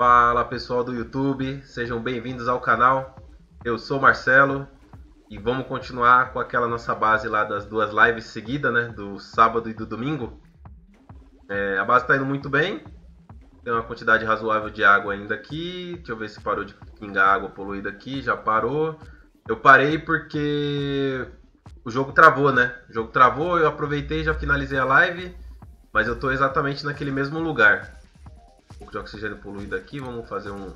Fala pessoal do YouTube, sejam bem-vindos ao canal. Eu sou Marcelo e vamos continuar com aquela nossa base lá das duas lives seguidas, né? Do sábado e do domingo. É, a base está indo muito bem, tem uma quantidade razoável de água ainda aqui. Deixa eu ver se parou de pingar água poluída aqui, já parou. Eu parei porque o jogo travou, né? O jogo travou, eu aproveitei já finalizei a live, mas eu estou exatamente naquele mesmo lugar pouco de oxigênio poluído aqui. Vamos fazer um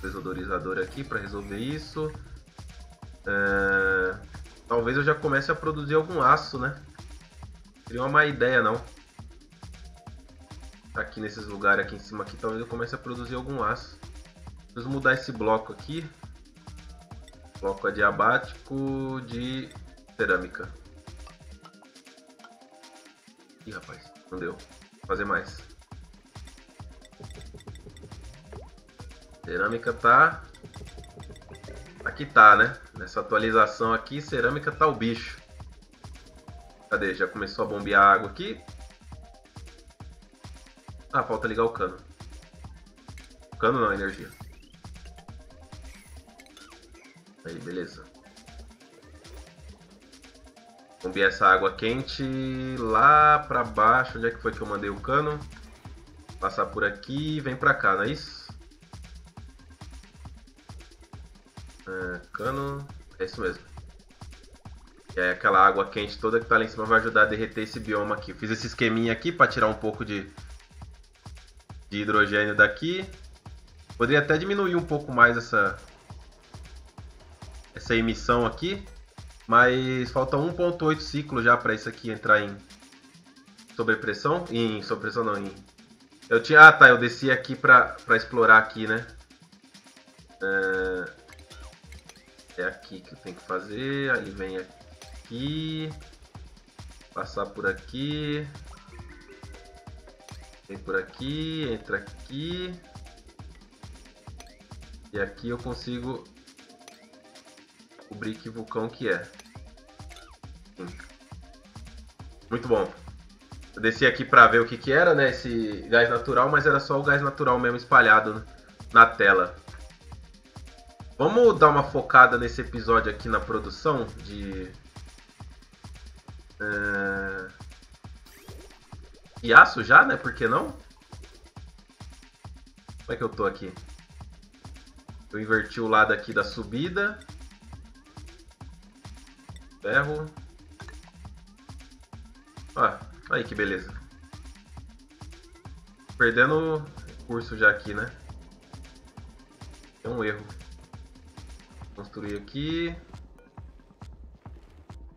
desodorizador aqui para resolver isso. É... Talvez eu já comece a produzir algum aço, né? Seria uma má ideia, não. Aqui nesses lugares aqui em cima aqui, talvez eu comece a produzir algum aço. Preciso mudar esse bloco aqui. Bloco adiabático de cerâmica. Ih, rapaz, não deu. Vou fazer mais. Cerâmica tá... Aqui tá, né? Nessa atualização aqui, cerâmica tá o bicho. Cadê? Já começou a bombear água aqui. Ah, falta ligar o cano. Cano não, energia. Aí, beleza. Bombear essa água quente lá pra baixo. Onde é que foi que eu mandei o cano? Passar por aqui e vem pra cá, não é isso? É, cano. É isso mesmo. Aí aquela água quente toda que tá lá em cima vai ajudar a derreter esse bioma aqui. fiz esse esqueminha aqui para tirar um pouco de, de hidrogênio daqui. Poderia até diminuir um pouco mais essa, essa emissão aqui. Mas falta 1.8 ciclo já para isso aqui entrar em sobrepressão. Em sobrepressão não, em... Eu tinha... Ah tá, eu desci aqui para explorar aqui, né? É é aqui que eu tenho que fazer. Aí vem aqui. Passar por aqui. Vem por aqui, entra aqui. E aqui eu consigo cobrir que vulcão que é. Muito bom. Eu desci aqui para ver o que, que era, né? Esse gás natural, mas era só o gás natural mesmo espalhado na tela. Vamos dar uma focada nesse episódio aqui na produção de. É... E aço já, né? Por que não? Como é que eu tô aqui? Eu inverti o lado aqui da subida. Ferro. Ó, aí que beleza. Perdendo curso já aqui, né? Tem um erro. Construir aqui.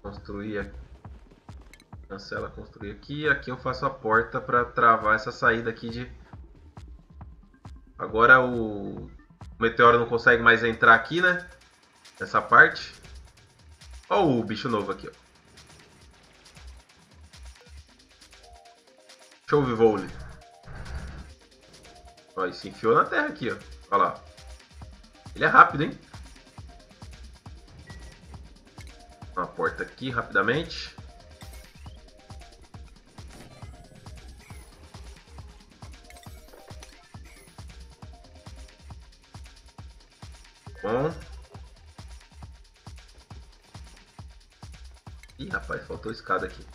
Construir aqui. Cancela construir aqui. Aqui eu faço a porta para travar essa saída aqui de... Agora o... o meteoro não consegue mais entrar aqui, né? Nessa parte. Olha o bicho novo aqui, ó. Chove vôlei. Ó, e se enfiou na terra aqui, ó. Olha lá. Ele é rápido, hein? Uma porta aqui rapidamente. Bom. Ih, rapaz, faltou escada aqui.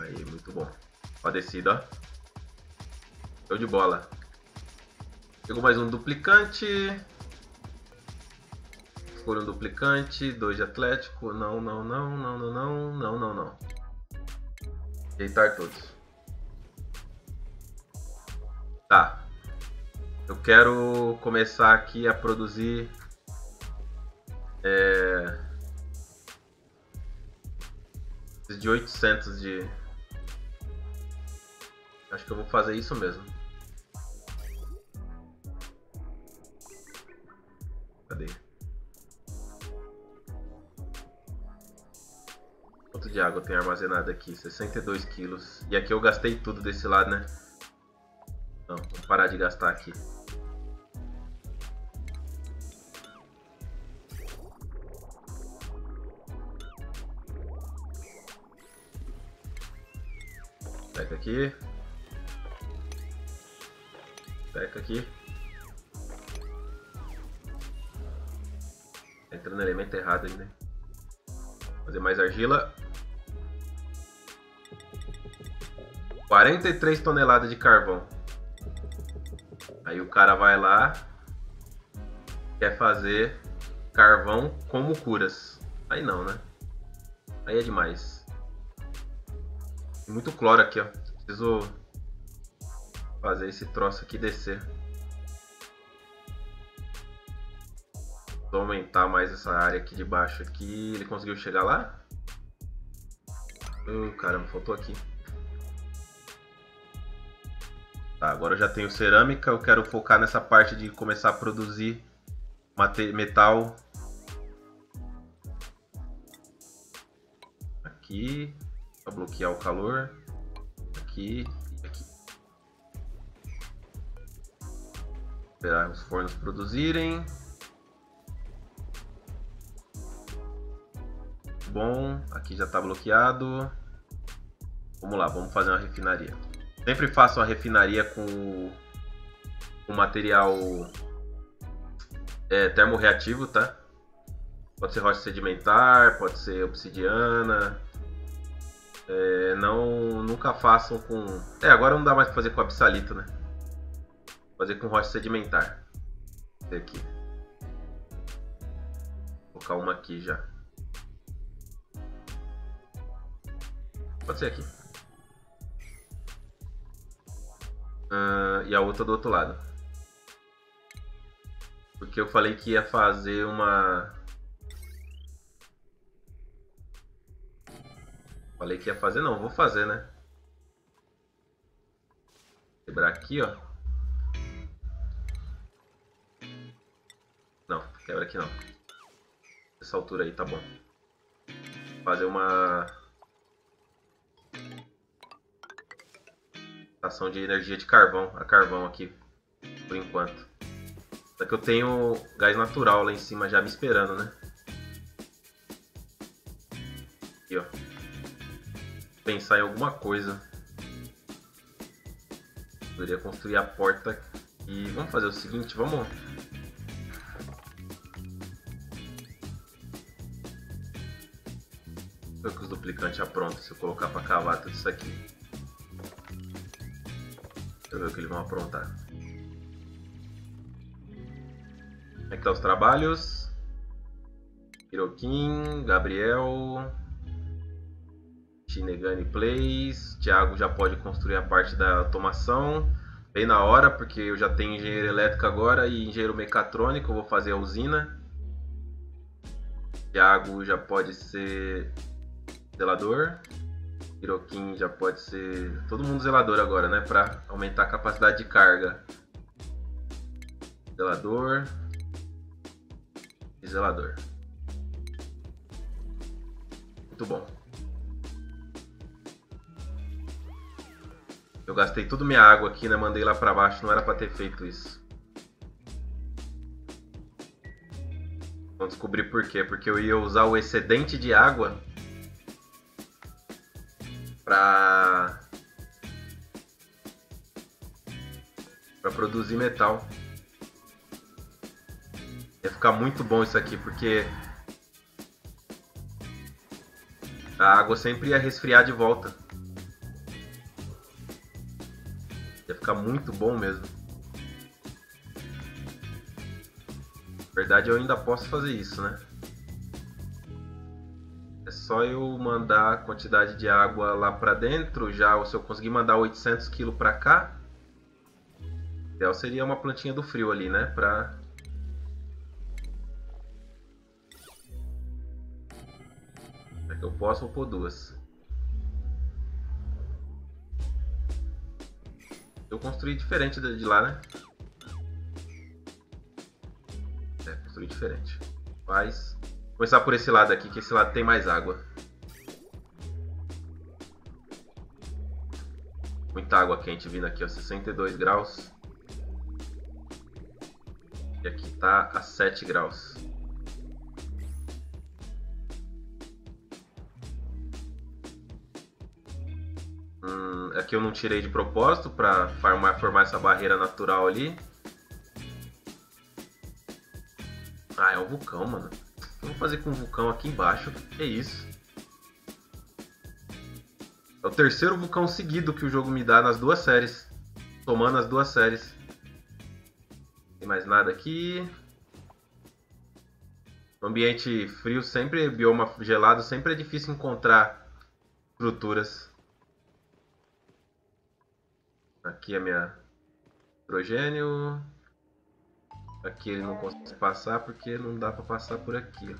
Aí, muito bom. Ó a descida, ó. Show de bola. Pegou mais um duplicante escolha um duplicante, dois de atlético, não, não, não, não, não, não, não, não, não. Deitar todos. Tá. Eu quero começar aqui a produzir é, de 800 de acho que eu vou fazer isso mesmo de água tem armazenado aqui? 62 quilos. E aqui eu gastei tudo desse lado, né? Não, vou parar de gastar aqui. Pega aqui. Peca aqui. Entrando no elemento errado ainda. Fazer mais argila. 43 toneladas de carvão. Aí o cara vai lá, quer fazer carvão como curas. Aí não, né? Aí é demais. Tem muito cloro aqui, ó. Preciso fazer esse troço aqui descer. Vou aumentar mais essa área aqui de baixo aqui. Ele conseguiu chegar lá? Oh, caramba, faltou aqui. Tá, agora eu já tenho cerâmica, eu quero focar nessa parte de começar a produzir metal. Aqui, para bloquear o calor. Aqui e aqui. Esperar os fornos produzirem. Bom, aqui já está bloqueado. Vamos lá, vamos fazer uma refinaria. Sempre faço a refinaria com o material é, termorreativo, tá? Pode ser rocha sedimentar, pode ser obsidiana. É, não, nunca façam com... É, agora não dá mais pra fazer com absalito, né? Fazer com rocha sedimentar. Aqui. Vou colocar uma aqui já. Pode ser aqui. Uh, e a outra do outro lado. Porque eu falei que ia fazer uma... Falei que ia fazer, não, vou fazer, né? Quebrar aqui, ó. Não, quebra aqui não. Essa altura aí tá bom. Fazer uma estação de energia de carvão, a carvão aqui, por enquanto. Só que eu tenho gás natural lá em cima já me esperando, né? Aqui, ó. Pensar em alguma coisa. Poderia construir a porta e vamos fazer o seguinte, vamos ver que os duplicantes já prontos se eu colocar para cavar tudo isso aqui. Deixa eu ver o que eles vão aprontar. Como é que tá os trabalhos? Hirokin, Gabriel, Shinegami Plays, Thiago já pode construir a parte da automação. Bem na hora, porque eu já tenho engenheiro elétrico agora e engenheiro mecatrônico, vou fazer a usina. Thiago já pode ser zelador. Hirokin já pode ser todo mundo zelador agora, né? Para aumentar a capacidade de carga. Zelador e zelador. Muito bom. Eu gastei toda minha água aqui, né? Mandei lá para baixo, não era para ter feito isso. Vamos descobrir por quê. Porque eu ia usar o excedente de água para para produzir metal. Ia ficar muito bom isso aqui, porque a água sempre ia resfriar de volta. Ia ficar muito bom mesmo. Na verdade, eu ainda posso fazer isso, né? Só eu mandar a quantidade de água lá para dentro, já se eu conseguir mandar 800 kg para cá, ideal seria uma plantinha do frio ali, né, para que eu posso vou pôr duas. Eu construí diferente de lá, né? É, construí diferente. Faz Começar por esse lado aqui, que esse lado tem mais água. Muita água quente vindo aqui, ó, 62 graus. E aqui tá a 7 graus. Hum, é Aqui eu não tirei de propósito para formar, formar essa barreira natural ali. Ah, é um vulcão, mano. Vamos fazer com um vulcão aqui embaixo. Que isso? É o terceiro vulcão seguido que o jogo me dá nas duas séries. Tomando as duas séries. Tem mais nada aqui. ambiente frio sempre, bioma gelado, sempre é difícil encontrar estruturas. Aqui é minha hidrogênio. Aqui ele não consegue passar porque não dá pra passar por aqui.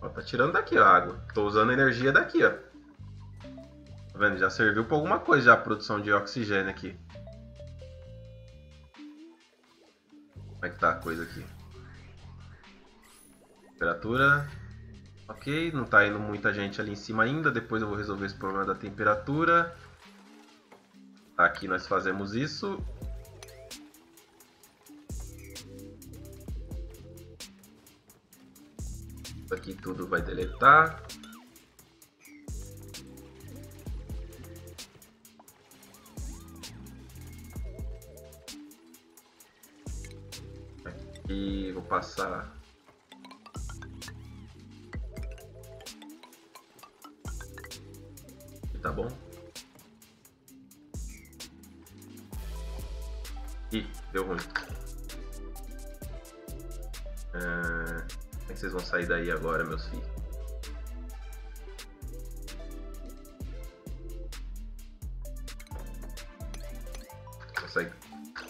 Ó, tá tirando daqui ó, a água. Tô usando energia daqui, ó. Tá vendo? Já serviu pra alguma coisa já a produção de oxigênio aqui. Como é que tá a coisa aqui? Temperatura. Ok, não tá indo muita gente ali em cima ainda. Depois eu vou resolver esse problema da temperatura. Aqui nós fazemos isso. Aqui tudo vai deletar. Aqui vou passar tá bom? Ih, deu ruim. Ah que vocês vão sair daí agora, meus filhos? Consegue?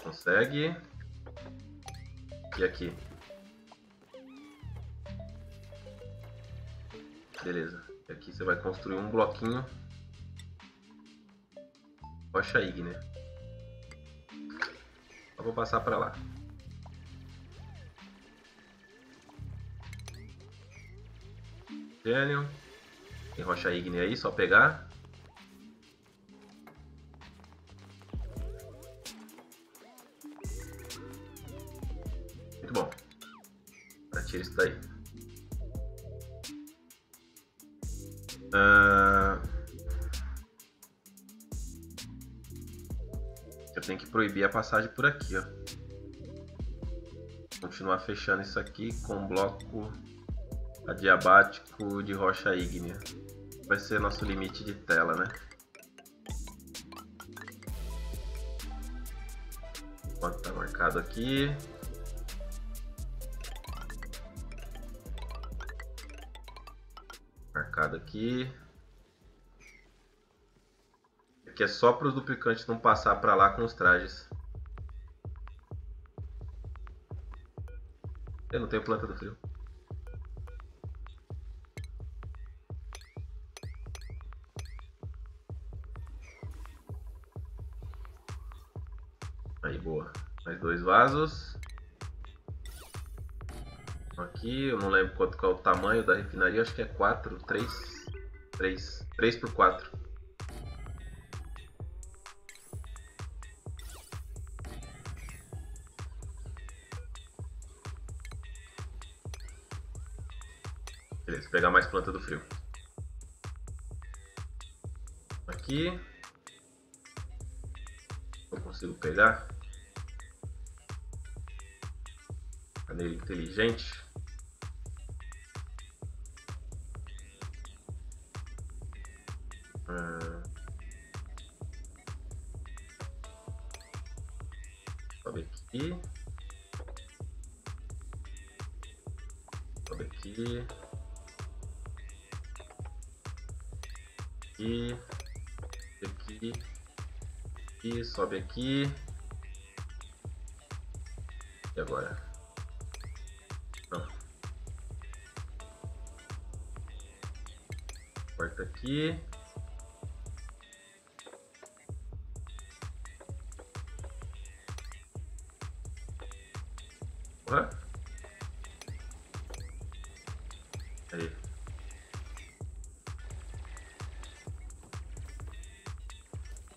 Consegue. E aqui? Beleza. E aqui você vai construir um bloquinho. Rocha ígnea. Eu vou passar para lá. Gênio. Tem rocha ígnea aí, só pegar. Muito bom. Agora isso daí. Uh... Eu tenho que proibir a passagem por aqui, ó. Continuar fechando isso aqui com bloco adiabático de rocha ígnea. Vai ser nosso limite de tela, né? Quanto tá marcado aqui. Marcado aqui. Aqui é só para os duplicantes não passar para lá com os trajes. Eu não tenho planta do frio. Vasos. Aqui, eu não lembro quanto é o tamanho da refinaria, acho que é 4, 3, 3, 3 por 4. Beleza, pegar mais planta do frio. Aqui. Não consigo pegar. Maneira inteligente. Hum. Sobe aqui. Sobe aqui. Aqui. Aqui. Aqui. Sobe aqui. Aqui. Ué? Aí.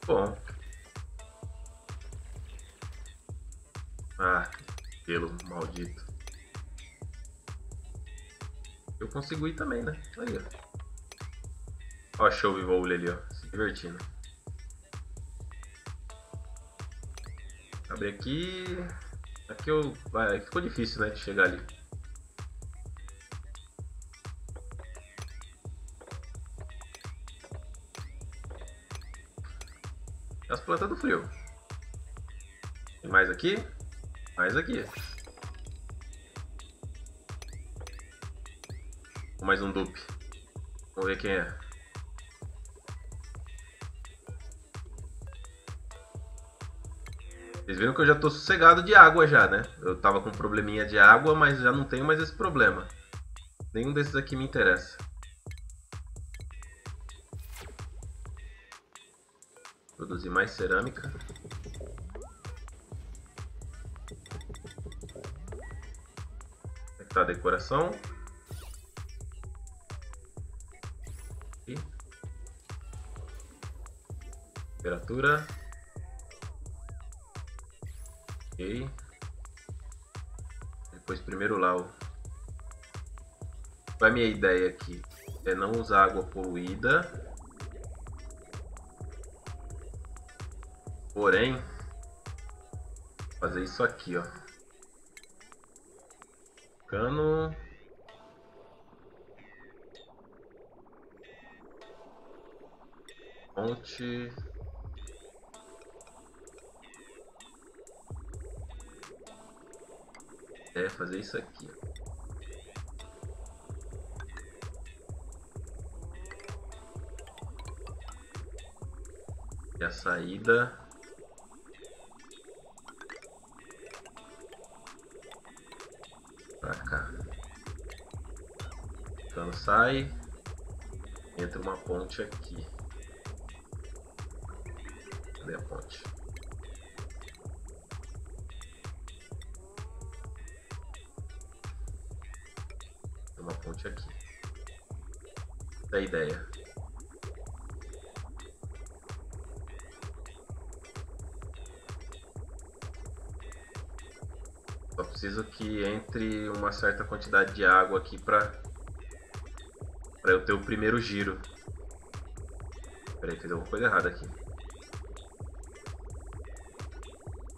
Bom. Ah, pelo maldito. Eu consigo ir também, né? Aí, ó. Ó, show Vivole ali, ó. Se divertindo. Abrir aqui. Aqui eu. Vai, ficou difícil, né? De chegar ali. As plantas do frio. Tem mais aqui? Mais aqui. Mais um dupe. Vamos ver quem é. Vocês viram que eu já tô sossegado de água já, né? Eu tava com um probleminha de água, mas já não tenho mais esse problema. Nenhum desses aqui me interessa. Produzir mais cerâmica. Aqui é tá a decoração. Aqui. Temperatura. Depois primeiro lá o... É a minha ideia aqui? É não usar água poluída. Porém, fazer isso aqui, ó. Cano. Fonte. É fazer isso aqui. E a saída para cá. Então sai, entra uma ponte aqui. Cadê a ponte ideia. Só preciso que entre uma certa quantidade de água aqui para para eu ter o primeiro giro. Peraí, fiz alguma coisa errada aqui.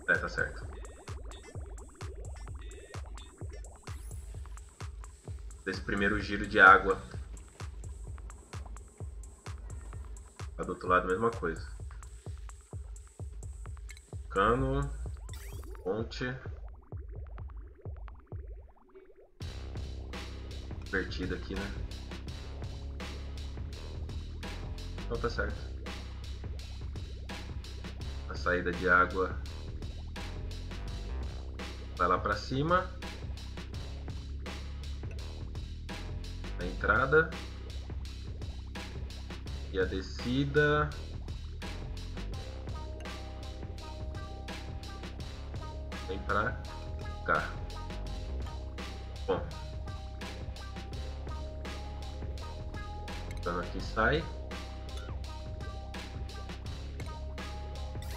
É, tá certo. desse primeiro giro de água. Do outro lado, mesma coisa. Cano, ponte. Invertido aqui, né? Então tá certo. A saída de água vai lá pra cima. a entrada e a descida vem para cá. Bom, dano aqui sai,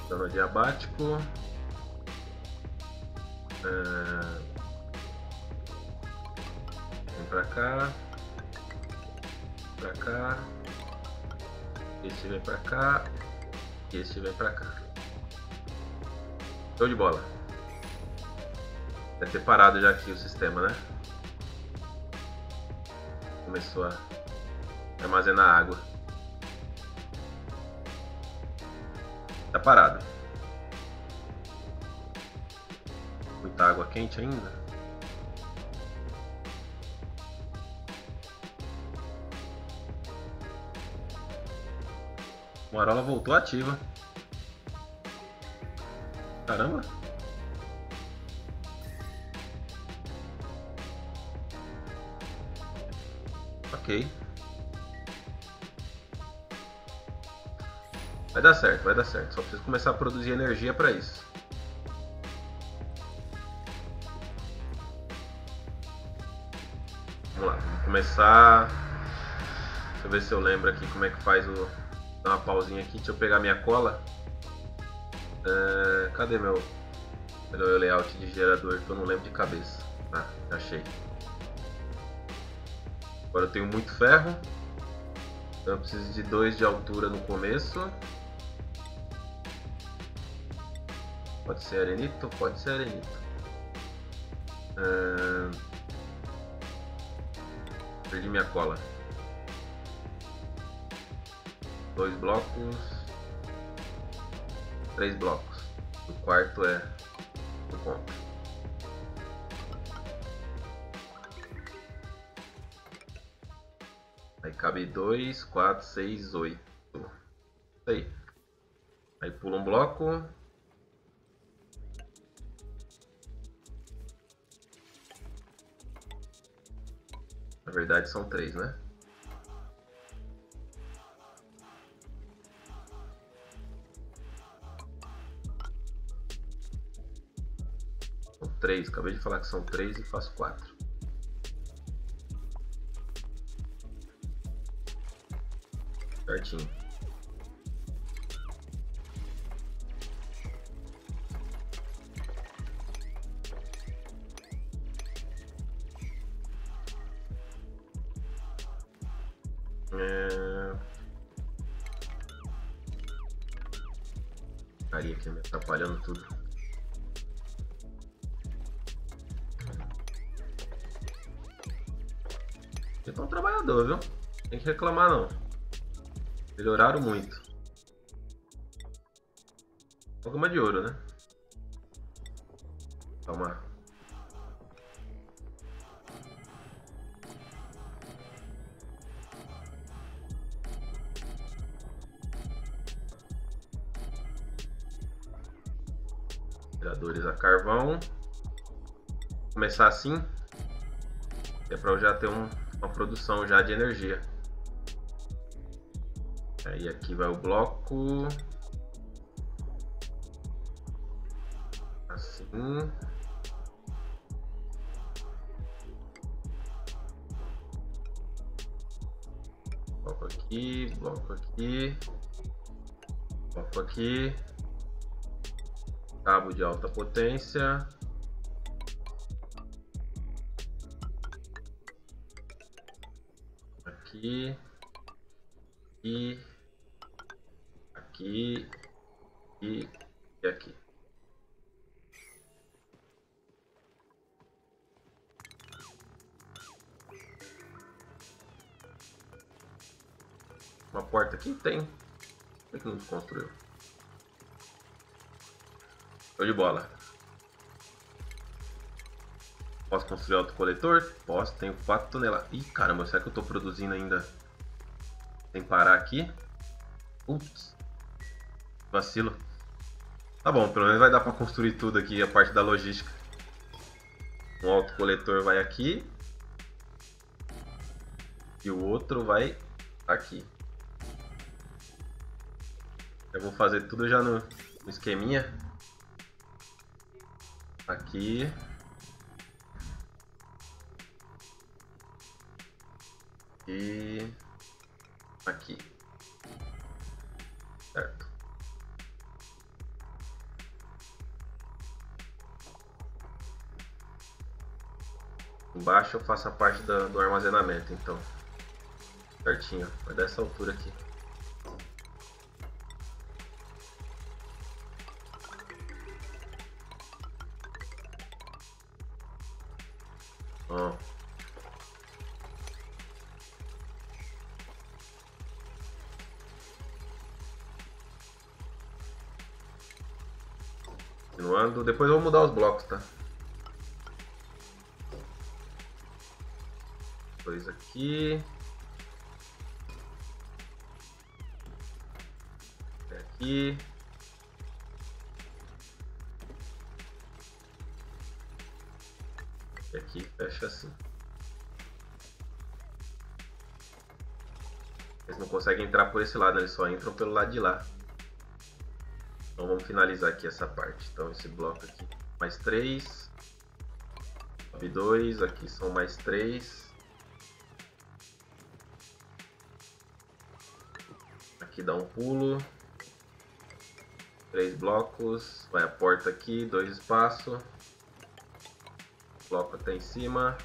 dano diabático. É... Vem pra cá pra cá. Esse vem pra cá. E esse vem pra cá. Show de bola. Deve ter parado já aqui o sistema, né? Começou a armazenar água. Tá parado. Muita água quente ainda. Marola voltou ativa. Caramba. Ok. Vai dar certo, vai dar certo. Só preciso começar a produzir energia para isso. Vamos lá, vamos começar. Deixa eu ver se eu lembro aqui como é que faz o dar uma pausinha aqui, deixa eu pegar minha cola. Uh, cadê meu, meu layout de gerador que eu não lembro de cabeça? Ah, achei. Agora eu tenho muito ferro. Então eu preciso de 2 de altura no começo. Pode ser arenito? Pode ser arenito. Uh... Perdi minha cola. Dois blocos. Três blocos. O quarto é o ponto. Aí cabe dois, quatro, seis, oito. Isso aí. Aí pula um bloco. Na verdade são três, né? São três, acabei de falar que são três e faço quatro. Certinho. Reclamar não. Melhoraram muito. Alguma de ouro, né? Calma. Geradores a carvão. Começar assim. É para eu já ter um, uma produção já de energia. Aí aqui vai o bloco. Assim. Bloco aqui, bloco aqui, bloco aqui cabo de alta potência. Aqui. E aqui e, e aqui. Uma porta aqui tem. Por que não construiu? Show de bola. Posso construir autocoletor? Posso, tenho 4 toneladas. Ih, caramba, será que eu estou produzindo ainda sem parar aqui? Ups. Vacilo. Tá bom, pelo menos vai dar para construir tudo aqui, a parte da logística. Um autocoletor vai aqui. E o outro vai aqui. Eu vou fazer tudo já no, no esqueminha aqui. E Embaixo eu faço a parte da, do armazenamento, então. Certinho, vai dessa altura aqui. Continuando. Depois eu vou mudar os blocos, tá? Aqui. Aqui. E aqui fecha assim. Eles não conseguem entrar por esse lado, eles só entram pelo lado de lá. Então vamos finalizar aqui essa parte. Então esse bloco aqui, mais 3. Sobe 2, aqui são mais 3. dá um pulo. Três blocos. Vai a porta aqui, dois espaços. Bloco até em cima.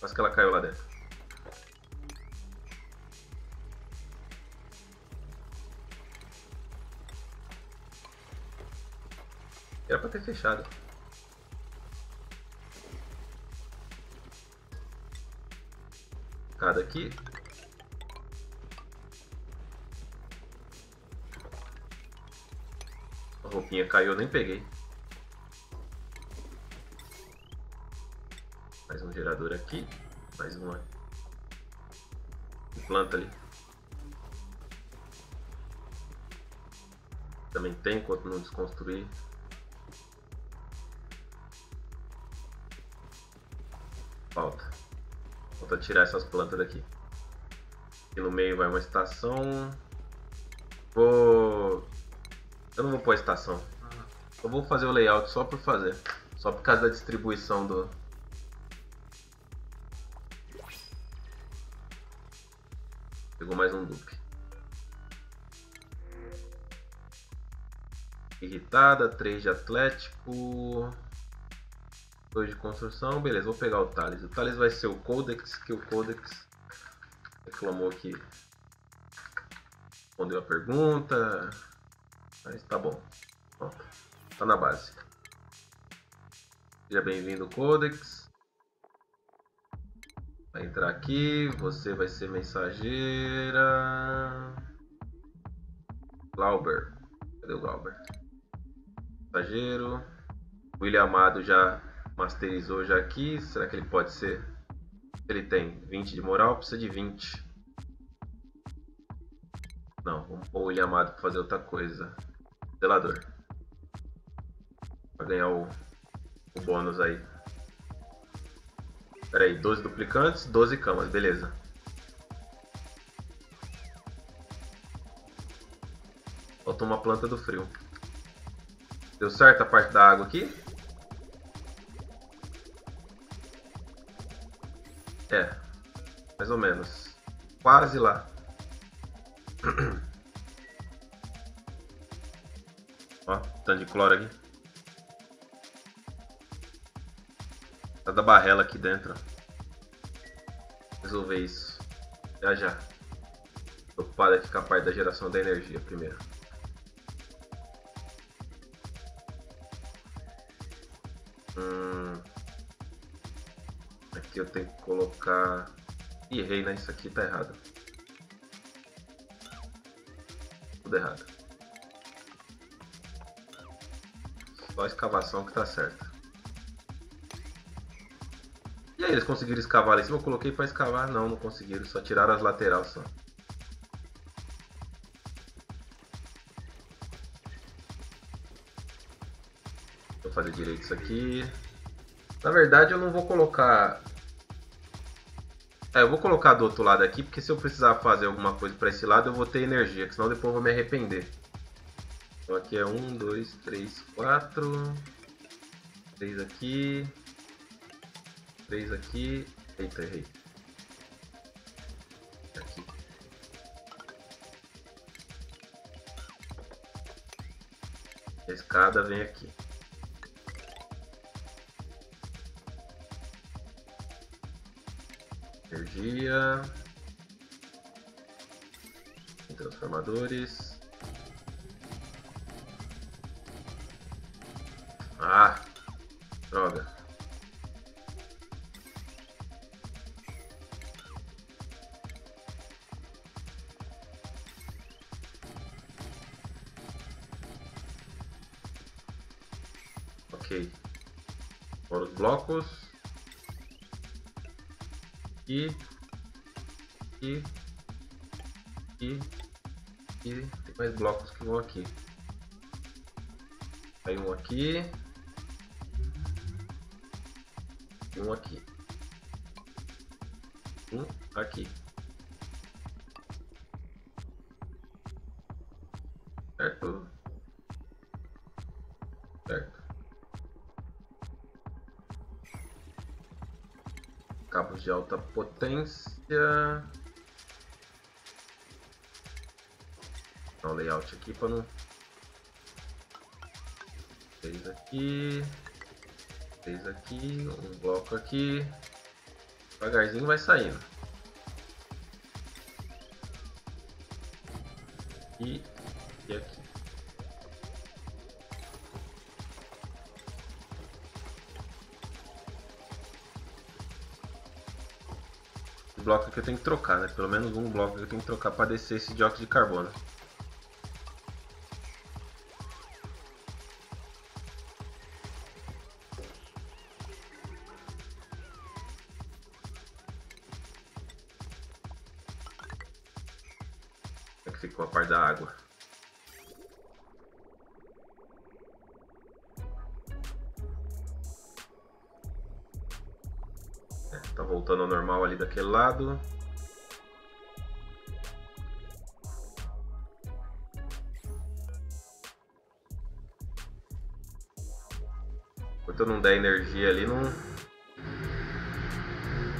Quase que ela caiu lá dentro. Era pra ter fechado. Cada aqui. Roupinha caiu, eu nem peguei. Mais um gerador aqui. Mais uma planta ali. Também tem enquanto não desconstruir. Falta. Falta tirar essas plantas daqui. Aqui no meio vai uma estação. Vou. Eu não vou pôr a estação. Eu vou fazer o layout só por fazer. Só por causa da distribuição do. Pegou mais um dupe. Irritada, 3 de Atlético. 2 de construção, beleza, vou pegar o Thales. O Thales vai ser o Codex, que o Codex reclamou que respondeu a pergunta. Mas tá bom. Pronto. Tá na base. Seja bem-vindo, Codex. Vai entrar aqui, você vai ser mensageira. Glauber. Cadê o Glauber? Mensageiro. William Amado já masterizou já aqui. Será que ele pode ser? Ele tem 20 de moral, precisa de 20. Não, vamos pôr o William Amado para fazer outra coisa. Zelador. Para ganhar o, o bônus aí. Pera aí, 12 duplicantes, 12 camas, beleza. Faltou uma planta do frio. Deu certo a parte da água aqui? É, mais ou menos. Quase lá. Tanto de cloro aqui. Tá da barrela aqui dentro. Resolver isso. Já já. Preocupado é ficar a parte da geração da energia primeiro. Hum. Aqui eu tenho que colocar... Ih, errei, né? Isso aqui tá errado. Tudo errado. Só a escavação que tá certa. E aí, eles conseguiram escavar lá em cima? Eu coloquei pra escavar. Não, não conseguiram. Só tiraram as laterais só. Vou fazer direito isso aqui. Na verdade, eu não vou colocar é, eu vou colocar do outro lado aqui, porque se eu precisar fazer alguma coisa para esse lado, eu vou ter energia, senão depois eu vou me arrepender. Então aqui é um, dois, três, quatro, três aqui, três aqui, eita, errei. Aqui. A escada vem aqui. energia. Transformadores. Aqui. E um aqui. Um aqui. Certo? Certo. cabos de alta potência. Dá um layout aqui para não. aqui, três aqui, um bloco aqui. Devagarzinho vai saindo. E, e aqui. Bloco que eu tenho que trocar, né? Pelo menos um bloco que eu tenho que trocar para descer esse dióxido de carbono. Daquele lado. Enquanto eu não der energia ali, não...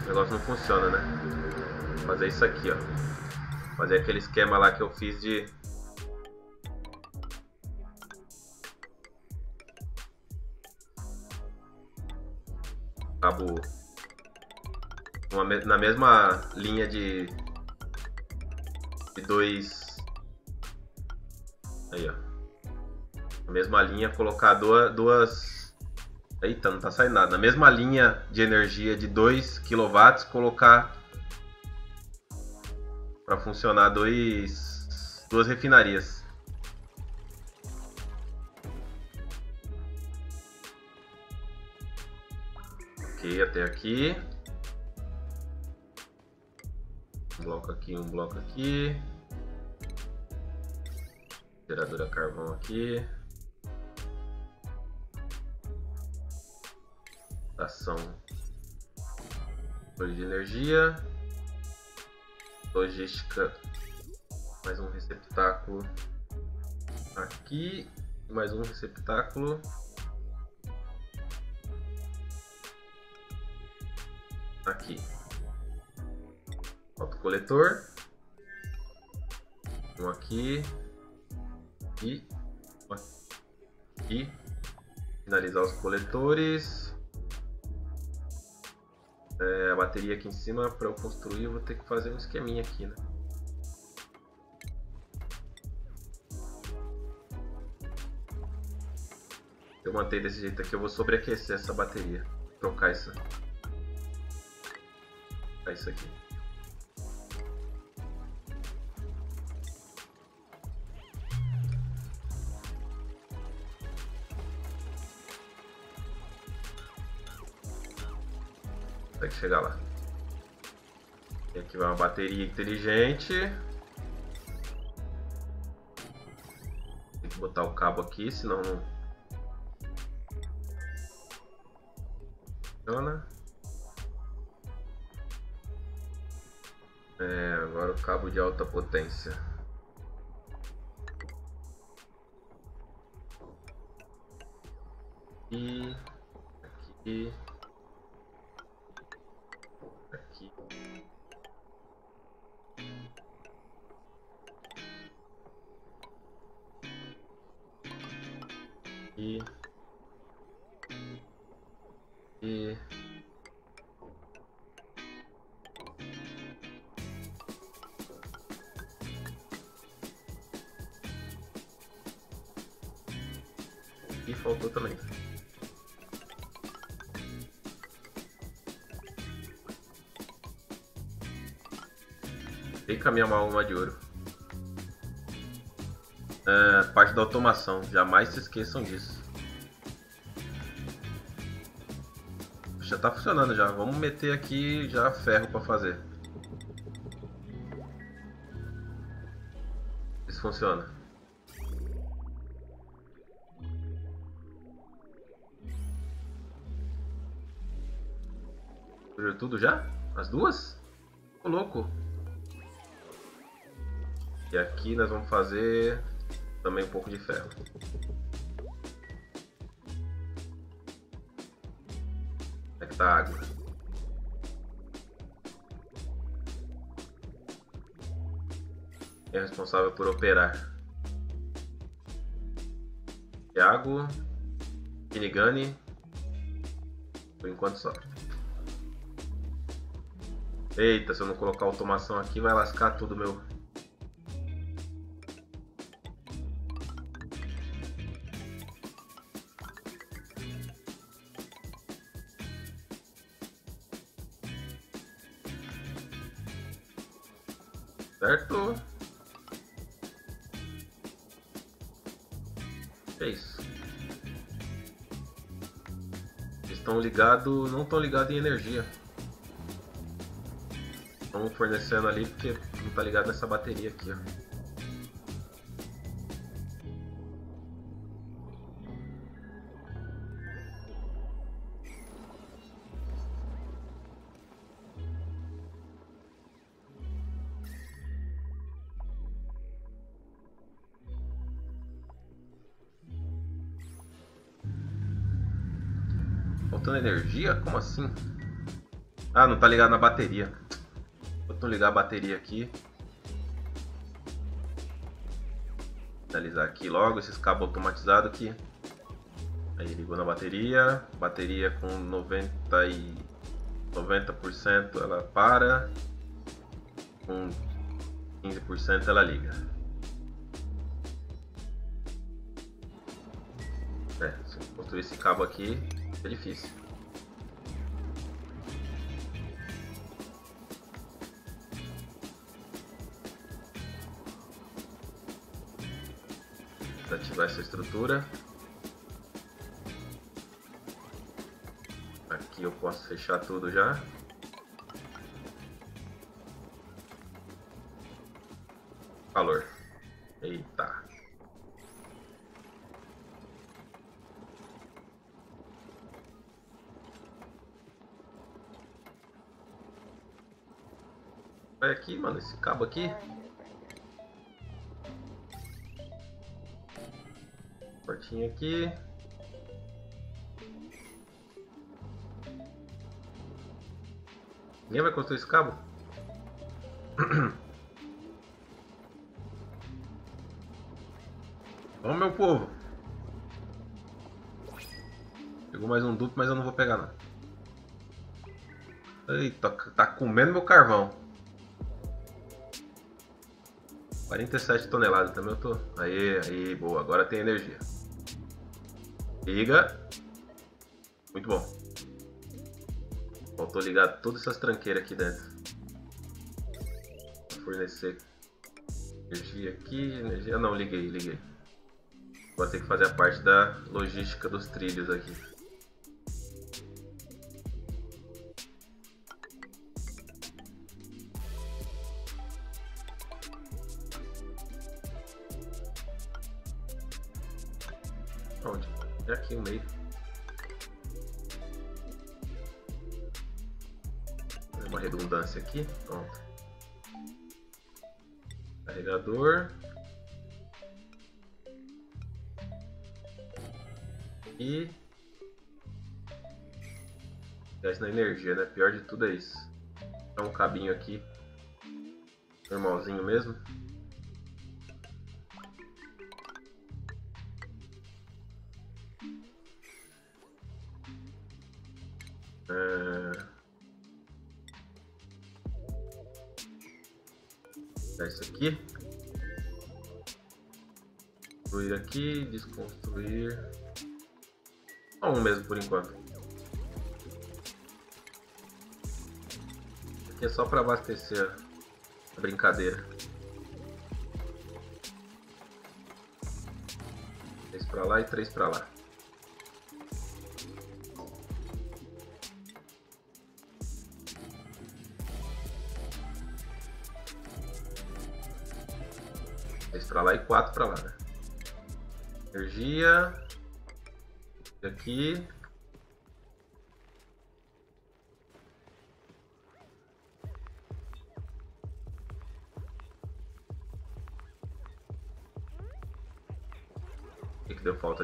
o negócio não funciona, né? Vou fazer isso aqui, ó. Fazer aquele esquema lá que eu fiz de uma, na mesma linha de, de dois. Aí, ó. Na mesma linha, colocar duas, duas. Eita, não tá saindo nada. Na mesma linha de energia de 2 kW, colocar para funcionar dois, duas refinarias. Ok, até aqui. Um bloco aqui, um bloco aqui. Geradora carvão aqui. Ação de energia. Logística. Mais um receptáculo aqui. Mais um receptáculo. Aqui coletor. Um aqui. E aqui. Finalizar os coletores. É, a bateria aqui em cima, para eu construir, eu vou ter que fazer um esqueminha aqui, né? eu manter desse jeito aqui, eu vou sobreaquecer essa bateria. Trocar isso. Trocar isso aqui. Consegue chegar lá. E aqui vai uma bateria inteligente. Tem que botar o cabo aqui, senão não funciona. É, agora o cabo de alta potência. Caminhar uma alma de ouro. É, parte da automação, jamais se esqueçam disso. Já tá funcionando já, vamos meter aqui já ferro para fazer. Isso funciona. tudo já? As duas? Ô louco! E aqui nós vamos fazer também um pouco de ferro. Onde é que tá a água? é responsável por operar? Thiago, Kinigani, por enquanto só. Eita, se eu não colocar automação aqui vai lascar tudo meu É isso. Estão ligados, não estão ligados em energia. Estão fornecendo ali porque não está ligado nessa bateria aqui, ó. Energia? Como assim? Ah, não tá ligado na bateria. Vou ligar a bateria aqui. Finalizar aqui logo esses cabos automatizados aqui. Aí ligou na bateria. Bateria com 90 e 90% ela para. Com 15% ela liga. É, construir esse cabo aqui, é difícil. Estrutura. Aqui eu posso fechar tudo já. Calor. Eita. Olha aqui, mano, esse cabo aqui. Portinha aqui. Ninguém vai construir esse cabo? Vamos, meu povo. Pegou mais um duplo, mas eu não vou pegar não. Eita, tá comendo meu carvão. 47 toneladas também eu tô. Aí, aí, boa. Agora tem energia. Liga. Muito bom. Faltou ligar todas essas tranqueiras aqui dentro. Vou fornecer energia aqui. Energia. Não, liguei, liguei. Vou ter que fazer a parte da logística dos trilhos aqui. Energia, né? Pior de tudo é isso. É um cabinho aqui, normalzinho mesmo. É... É isso aqui. Construir aqui, desconstruir. Só um mesmo por enquanto. Aqui é só para abastecer a brincadeira. Três para lá e três para lá. Três para lá e quatro para lá, né? Energia. Aqui.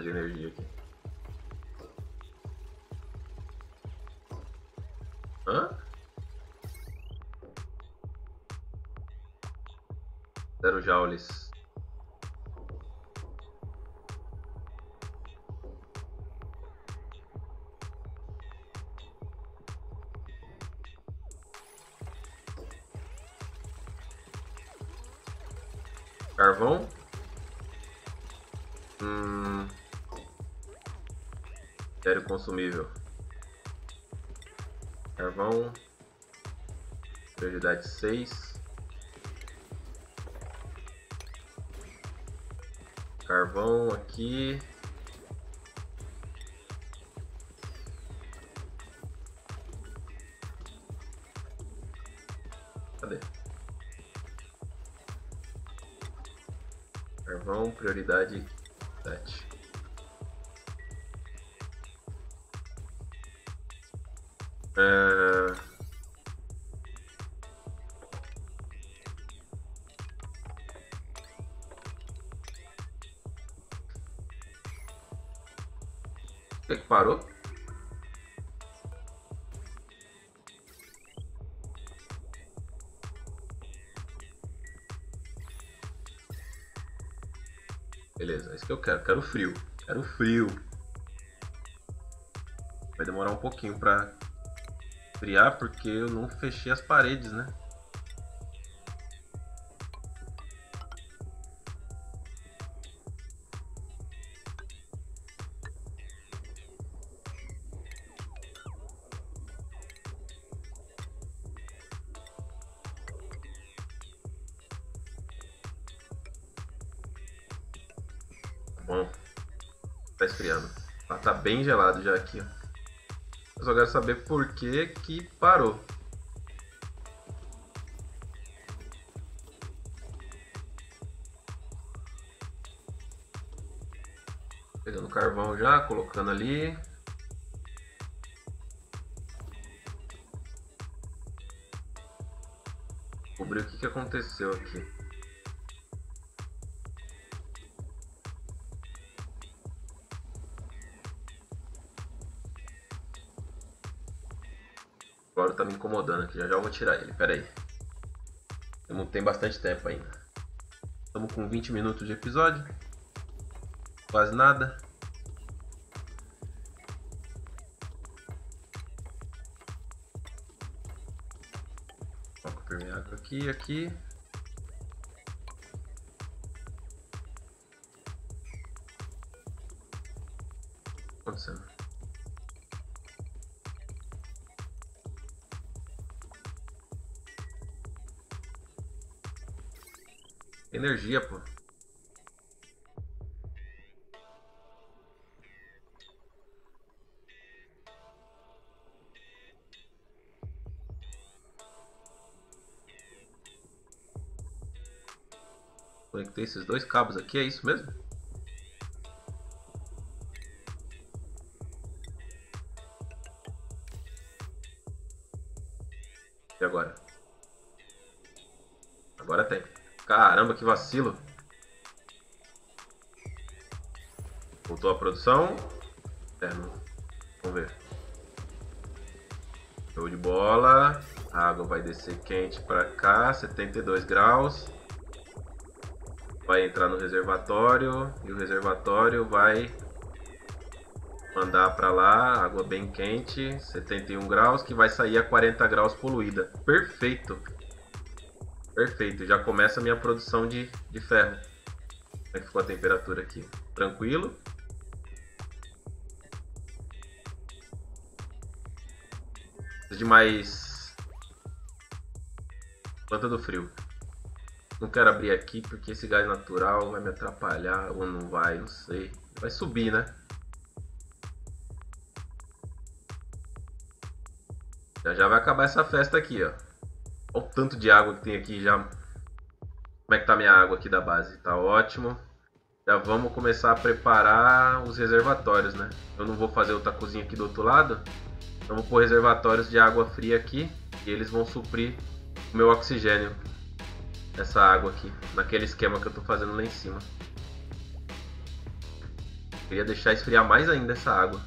Que deu consumível. Carvão. Prioridade 6. Carvão aqui. Cadê? Carvão, prioridade 7. Parou? Beleza, é isso que eu quero. Quero frio. Quero frio. Vai demorar um pouquinho pra friar porque eu não fechei as paredes, né? Bem gelado já aqui. Eu só quero saber por que que parou. Pegando carvão já, colocando ali. Descobrir o que, que aconteceu aqui. Incomodando aqui, já já eu vou tirar ele, pera aí. Tem bastante tempo ainda. Estamos com 20 minutos de episódio. Quase nada. O permeável aqui, aqui. Conectei esses dois cabos aqui, é isso mesmo? E agora? Agora tem. Caramba, que vacilo. Voltou a produção. É. Vamos ver. Show de bola. A água vai descer quente para cá, 72 graus. Vai entrar no reservatório e o reservatório vai mandar para lá água bem quente, 71 graus, que vai sair a 40 graus poluída. Perfeito. Perfeito, já começa a minha produção de, de ferro. Como é que ficou a temperatura aqui? Tranquilo. Preciso de mais planta do frio. Não quero abrir aqui porque esse gás natural vai me atrapalhar ou não vai, não sei. Vai subir, né? Já já vai acabar essa festa aqui, ó. Olha o tanto de água que tem aqui já. Como é que tá minha água aqui da base? Tá ótimo. Já vamos começar a preparar os reservatórios, né? Eu não vou fazer outra cozinha aqui do outro lado. Então vou pôr reservatórios de água fria aqui. E eles vão suprir o meu oxigênio. Essa água aqui. Naquele esquema que eu tô fazendo lá em cima. Queria deixar esfriar mais ainda essa água.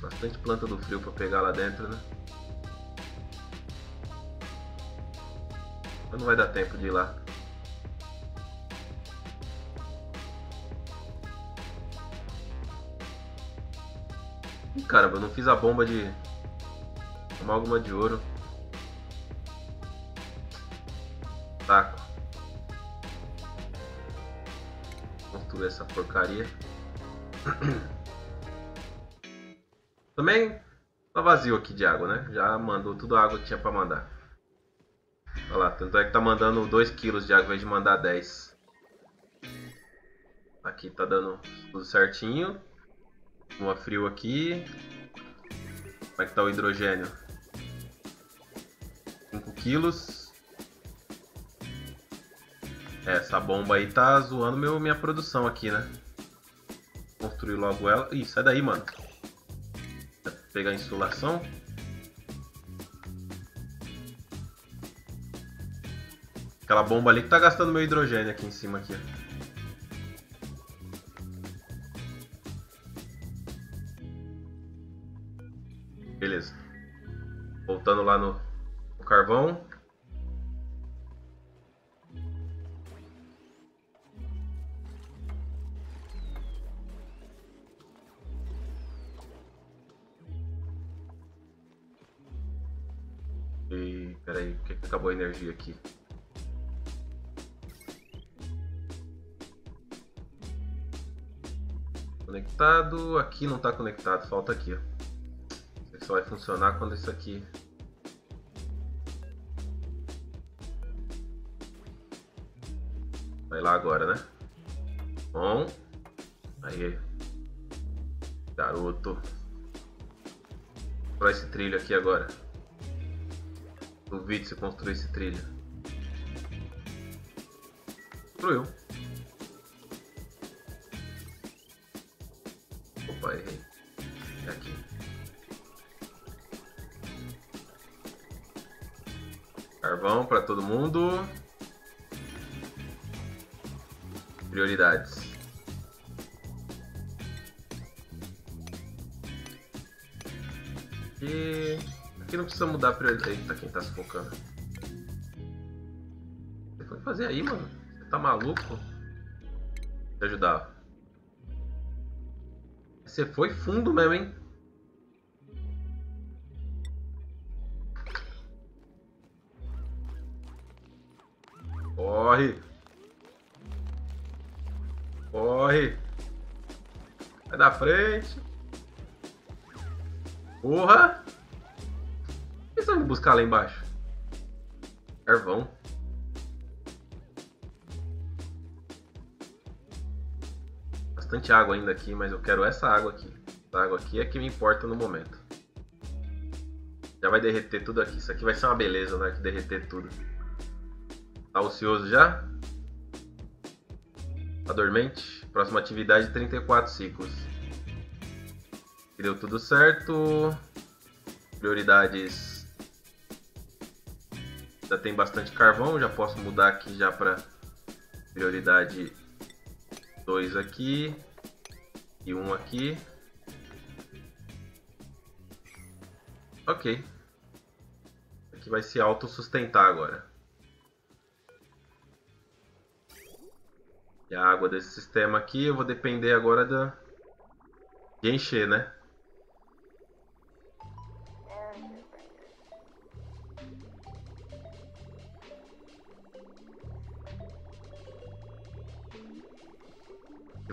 Bastante planta do frio para pegar lá dentro, né? Mas não vai dar tempo de ir lá. Ih, caramba, eu não fiz a bomba de amálgama de ouro. Porcaria. Também tá vazio aqui de água, né? Já mandou tudo a água que tinha para mandar. Olha lá, tanto é que tá mandando 2 kg de água ao invés de mandar 10. Aqui tá dando tudo certinho. Uma frio aqui. Como é que tá o hidrogênio? 5 quilos. É, essa bomba aí tá zoando meu, minha produção aqui, né? Construir logo ela. Ih, sai daí, mano. Pegar a insulação. Aquela bomba ali que tá gastando meu hidrogênio aqui em cima aqui. Aqui? Conectado, aqui não está conectado, falta aqui. Isso só vai funcionar quando isso aqui Vai lá agora, né? Bom. Aí. Garoto. Constrói esse trilho aqui agora. Duvido você construir esse trilho. Construiu. Opa, errei. É aqui. Carvão para todo mundo. Prioridades. E aqui não precisa mudar a prioridade. Eita, quem tá se focando. Você foi fazer aí, mano? Você tá maluco? Vou te ajudar. Você foi fundo mesmo, hein? Corre! Corre! Vai da frente! Porra! Vai buscar lá embaixo? Carvão. Bastante água ainda aqui, mas eu quero essa água aqui. Essa água aqui é que me importa no momento. Já vai derreter tudo aqui. Isso aqui vai ser uma beleza, né? Que derreter tudo. Tá ocioso já? Tá dormente? Próxima atividade 34 ciclos. Deu tudo certo. Prioridades. Já tem bastante carvão, já posso mudar aqui já para prioridade 2 aqui e um aqui. Ok. Aqui vai se autossustentar agora. E a água desse sistema aqui eu vou depender agora da... de encher, né?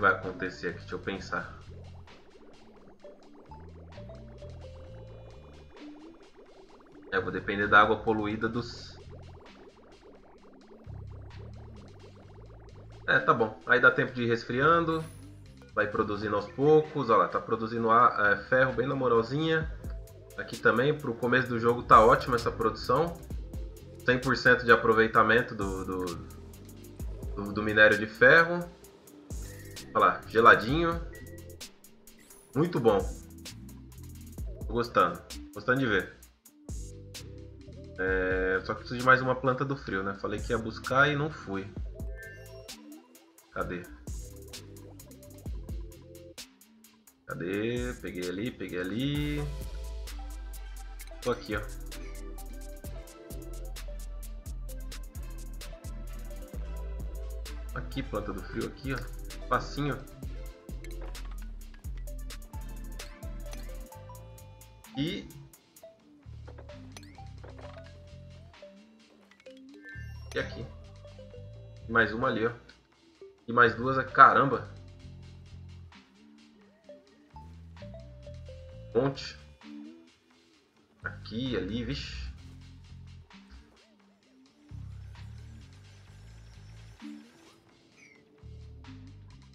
Vai acontecer aqui? Deixa eu pensar. É, vou depender da água poluída dos... É, tá bom. Aí dá tempo de ir resfriando. Vai produzindo aos poucos. Olha lá, tá produzindo a, é, ferro bem na moralzinha. Aqui também, pro começo do jogo tá ótima essa produção. 100% de aproveitamento do, do, do, do minério de ferro. Lá, geladinho. Muito bom. Tô gostando. Gostando de ver. É, só que preciso de mais uma planta do frio, né? Falei que ia buscar e não fui. Cadê? Cadê? Peguei ali, peguei ali. Tô aqui, ó. Aqui, planta do frio, aqui, ó facinho. E e aqui. mais uma ali, ó. E mais duas. Caramba! Monte. Aqui, ali, vixe.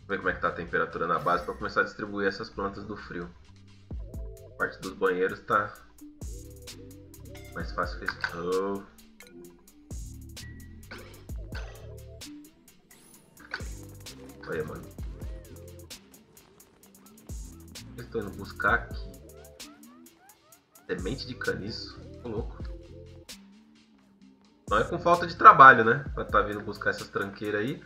Ver como é que tá a temperatura na base para começar a distribuir essas plantas do frio. A parte dos banheiros tá mais fácil que. Oh. Olha, mano. Estou indo buscar aqui. Semente de caniço. Tô louco. Não é com falta de trabalho, né? Pra estar tá vindo buscar essas tranqueiras aí.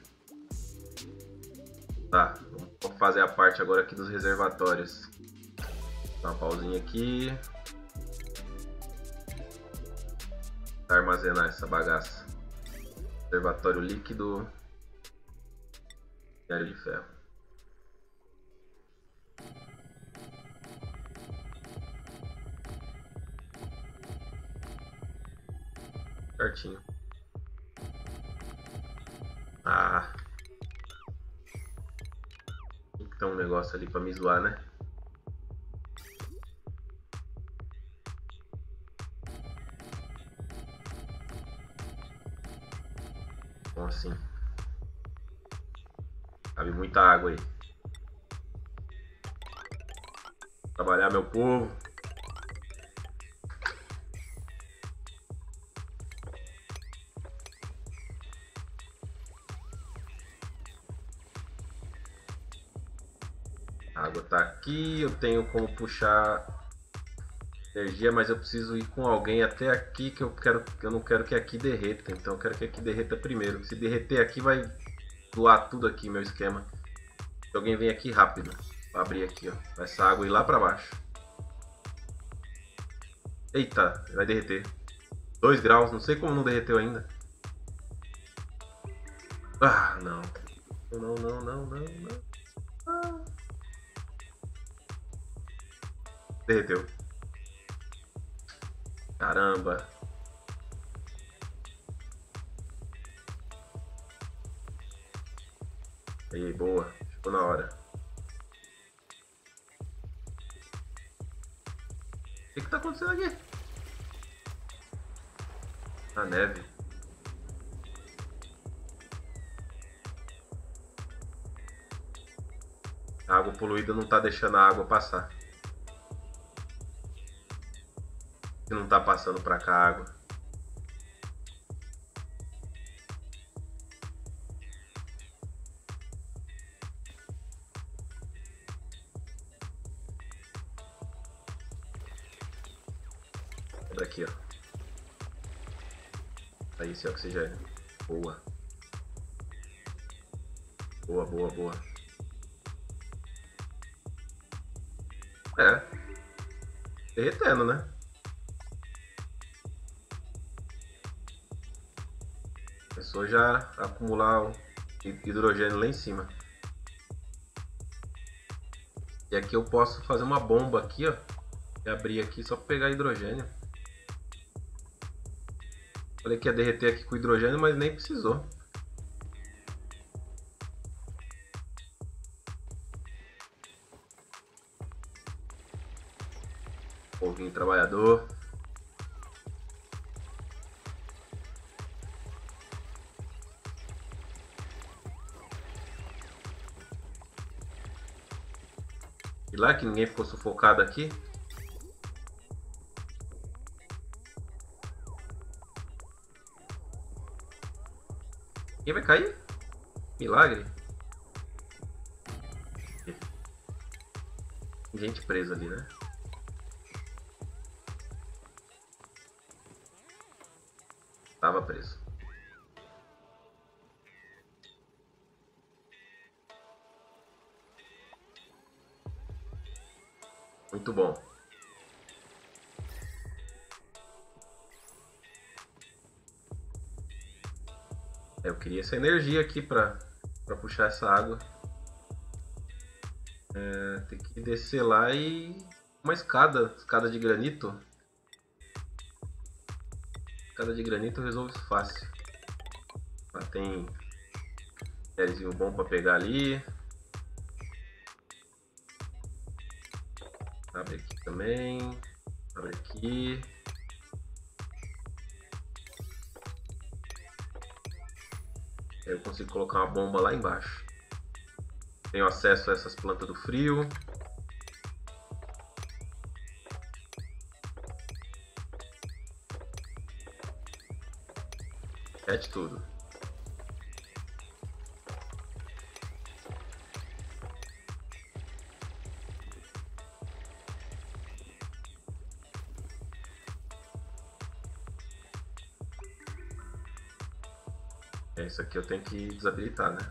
Fazer a parte agora aqui dos reservatórios. Dá uma pausinha aqui. Pra armazenar essa bagaça. Reservatório líquido. Minério de ferro. Pra me zoar, né? Tenho como puxar energia, mas eu preciso ir com alguém até aqui que eu quero, eu não quero que aqui derreta, então eu quero que aqui derreta primeiro. Se derreter aqui vai doar tudo aqui meu esquema. Se alguém vem aqui rápido, abrir aqui, ó, essa água ir lá para baixo. Eita, vai derreter. 2 graus, não sei como não derreteu ainda. Ah, não. Não, não, não, não, não. Derreteu. Caramba. Aí, boa. Ficou na hora. O que, que tá acontecendo aqui? A neve. A água poluída não tá deixando a água passar. Tá passando pra cá água. Daqui, ó. Aí esse oxigênio. Boa. Boa, boa, boa. É. Derretendo, né? Começou já acumular hidrogênio lá em cima. E aqui eu posso fazer uma bomba aqui, ó. E abrir aqui só para pegar hidrogênio. Falei que ia derreter aqui com hidrogênio, mas nem precisou. Que ninguém ficou sufocado aqui. Quem vai cair? Milagre. Gente presa ali, né? Essa energia aqui para puxar essa água. É, tem que descer lá e uma escada, escada de granito. Escada de granito resolve isso fácil. Ah, tem um bom para pegar ali. Abre aqui também. Abre aqui. Consigo colocar uma bomba lá embaixo. Tenho acesso a essas plantas do frio. Cat tudo. É, isso aqui eu tenho que desabilitar, né?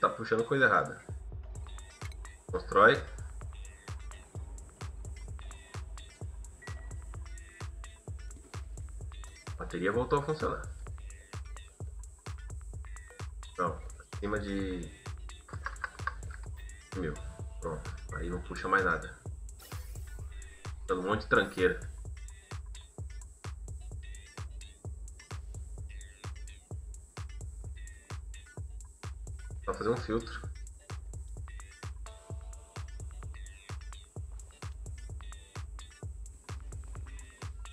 Tá puxando coisa errada. Constrói. A bateria voltou a funcionar. Não, acima de mil. Pronto, aí não puxa mais nada. Dando um monte de tranqueira. Fazer um filtro.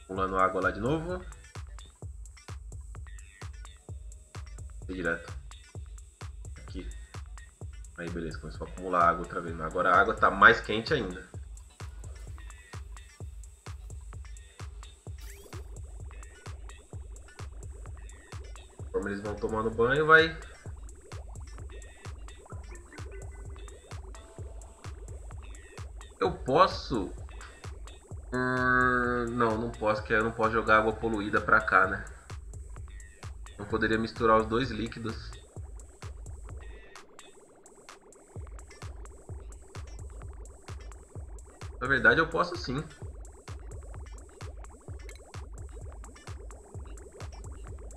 Pulando água lá de novo. E direto. Aqui. Aí beleza, começou a acumular água outra vez. Agora a água tá mais quente ainda. Como eles vão tomando banho, vai posso. Hum, não, não posso, porque eu não posso jogar água poluída pra cá, né? Não poderia misturar os dois líquidos. Na verdade, eu posso sim.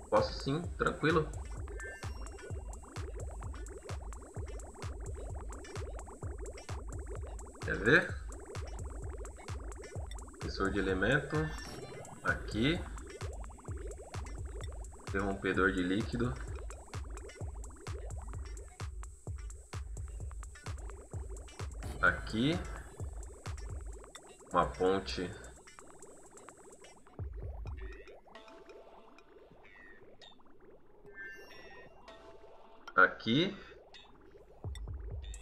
Posso sim, tranquilo. Quer ver? Sensor de elemento. Aqui. Interrompedor de líquido. Aqui. Uma ponte. Aqui.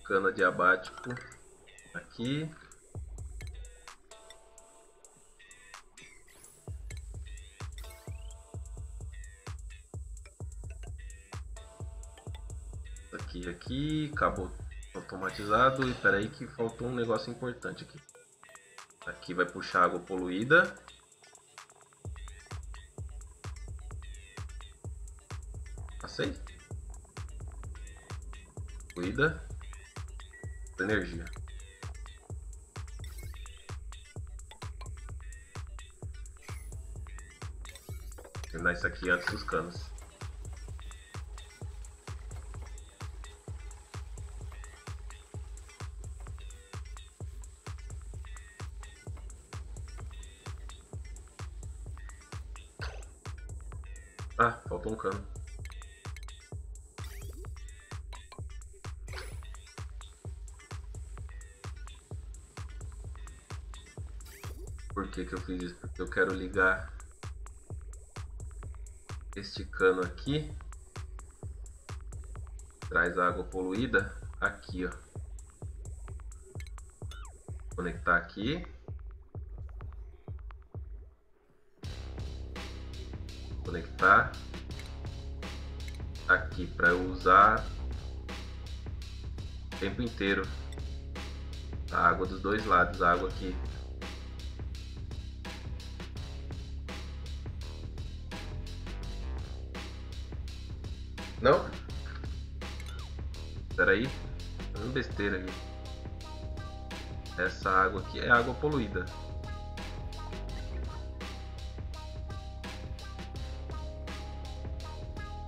Cana diabático aqui. Aqui, aqui, cabo automatizado. E espera aí que faltou um negócio importante aqui. Aqui vai puxar água poluída. Passei. Poluída. Energia. terminar isso aqui antes dos canos. Faltou um cano. Por que, que eu fiz isso? Porque eu quero ligar este cano aqui traz água poluída aqui, ó. Conectar aqui. Conectar aqui para usar o tempo inteiro a água dos dois lados, a água aqui Não? Espera aí. Fazendo besteira aqui. Essa água aqui é água poluída.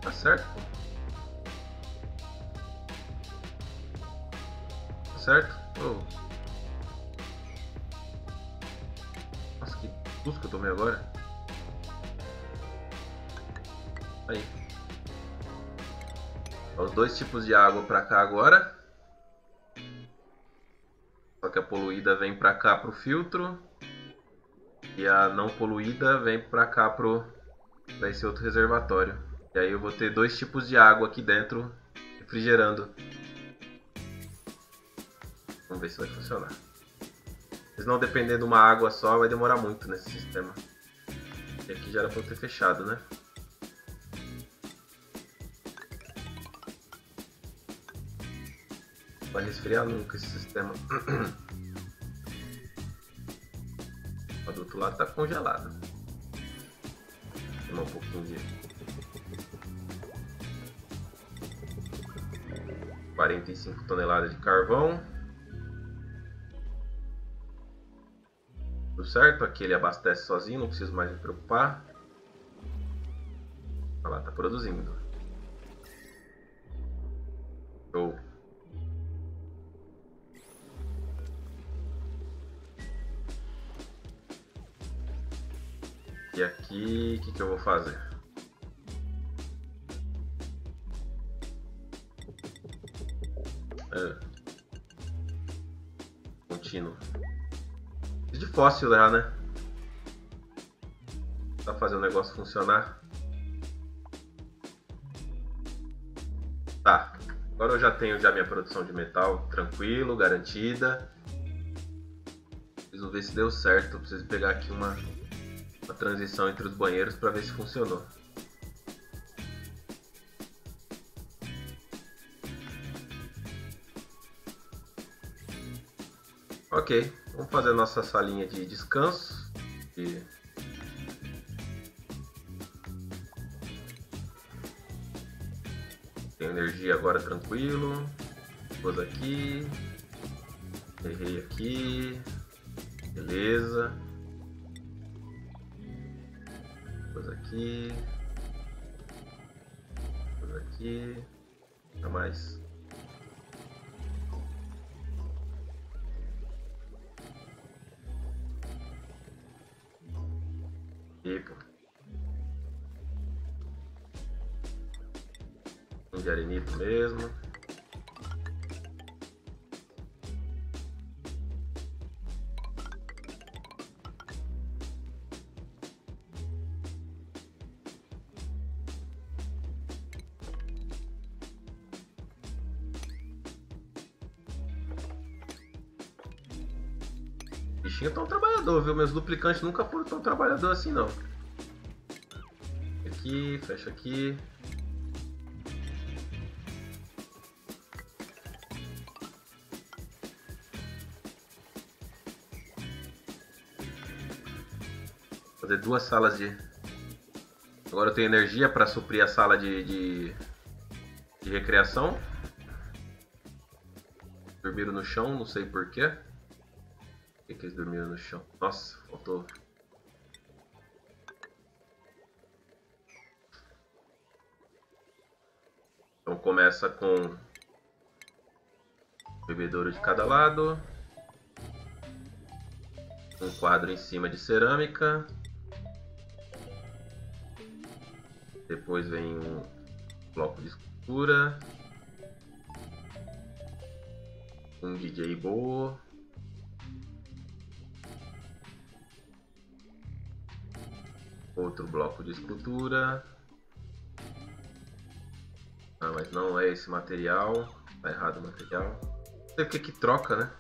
Tá certo? Certo? Oh. Nossa, que susto que eu tomei agora. Aí os dois tipos de água para cá agora. Só que a poluída vem para cá pro filtro e a não poluída vem para cá pro para esse outro reservatório. E aí eu vou ter dois tipos de água aqui dentro refrigerando. Vamos ver se vai funcionar. Se não de uma água só, vai demorar muito nesse sistema. E aqui já era para ter fechado, né? Vai resfriar nunca esse sistema. do outro lado tá congelado. Tomar um pouquinho de 45 toneladas de carvão. Certo, aqui ele abastece sozinho, não preciso mais me preocupar. Olha lá, tá produzindo. Show. E aqui, o que, que eu vou fazer? Fóssil já, né? Pra fazer o negócio funcionar. Tá. Agora eu já tenho já minha produção de metal tranquilo, garantida. Preciso ver se deu certo. Preciso pegar aqui uma a transição entre os banheiros para ver se funcionou. Ok, vamos fazer nossa salinha de descanso. E... Tem energia agora tranquilo. Pôs aqui. Errei aqui. Beleza. aqui. Por aqui. Tá mais. De arenito mesmo. Meus duplicantes nunca foram tão trabalhador assim, não. Aqui, fecha aqui. Fazer duas salas de... Agora eu tenho energia para suprir a sala de, de, de recreação. Dormiram no chão, não sei porquê que, eles dormiram no chão? Nossa, faltou. Então começa com bebedouro de cada lado. Um quadro em cima de cerâmica. Depois vem um bloco de escultura. Um DJ boa. Outro bloco de escultura. Ah, mas não é esse material. Tá errado o material. Não sei porque que troca, né?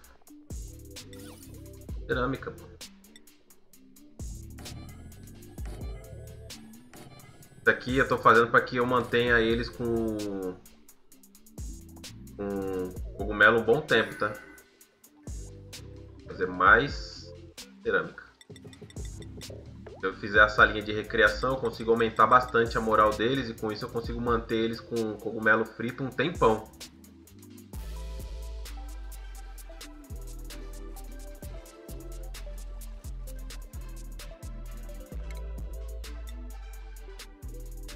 Cerâmica, pô. Isso aqui eu tô fazendo para que eu mantenha eles com com cogumelo um bom tempo, tá? Fazer mais cerâmica eu fizer essa linha de recreação, eu consigo aumentar bastante a moral deles e com isso eu consigo manter eles com cogumelo frito um tempão.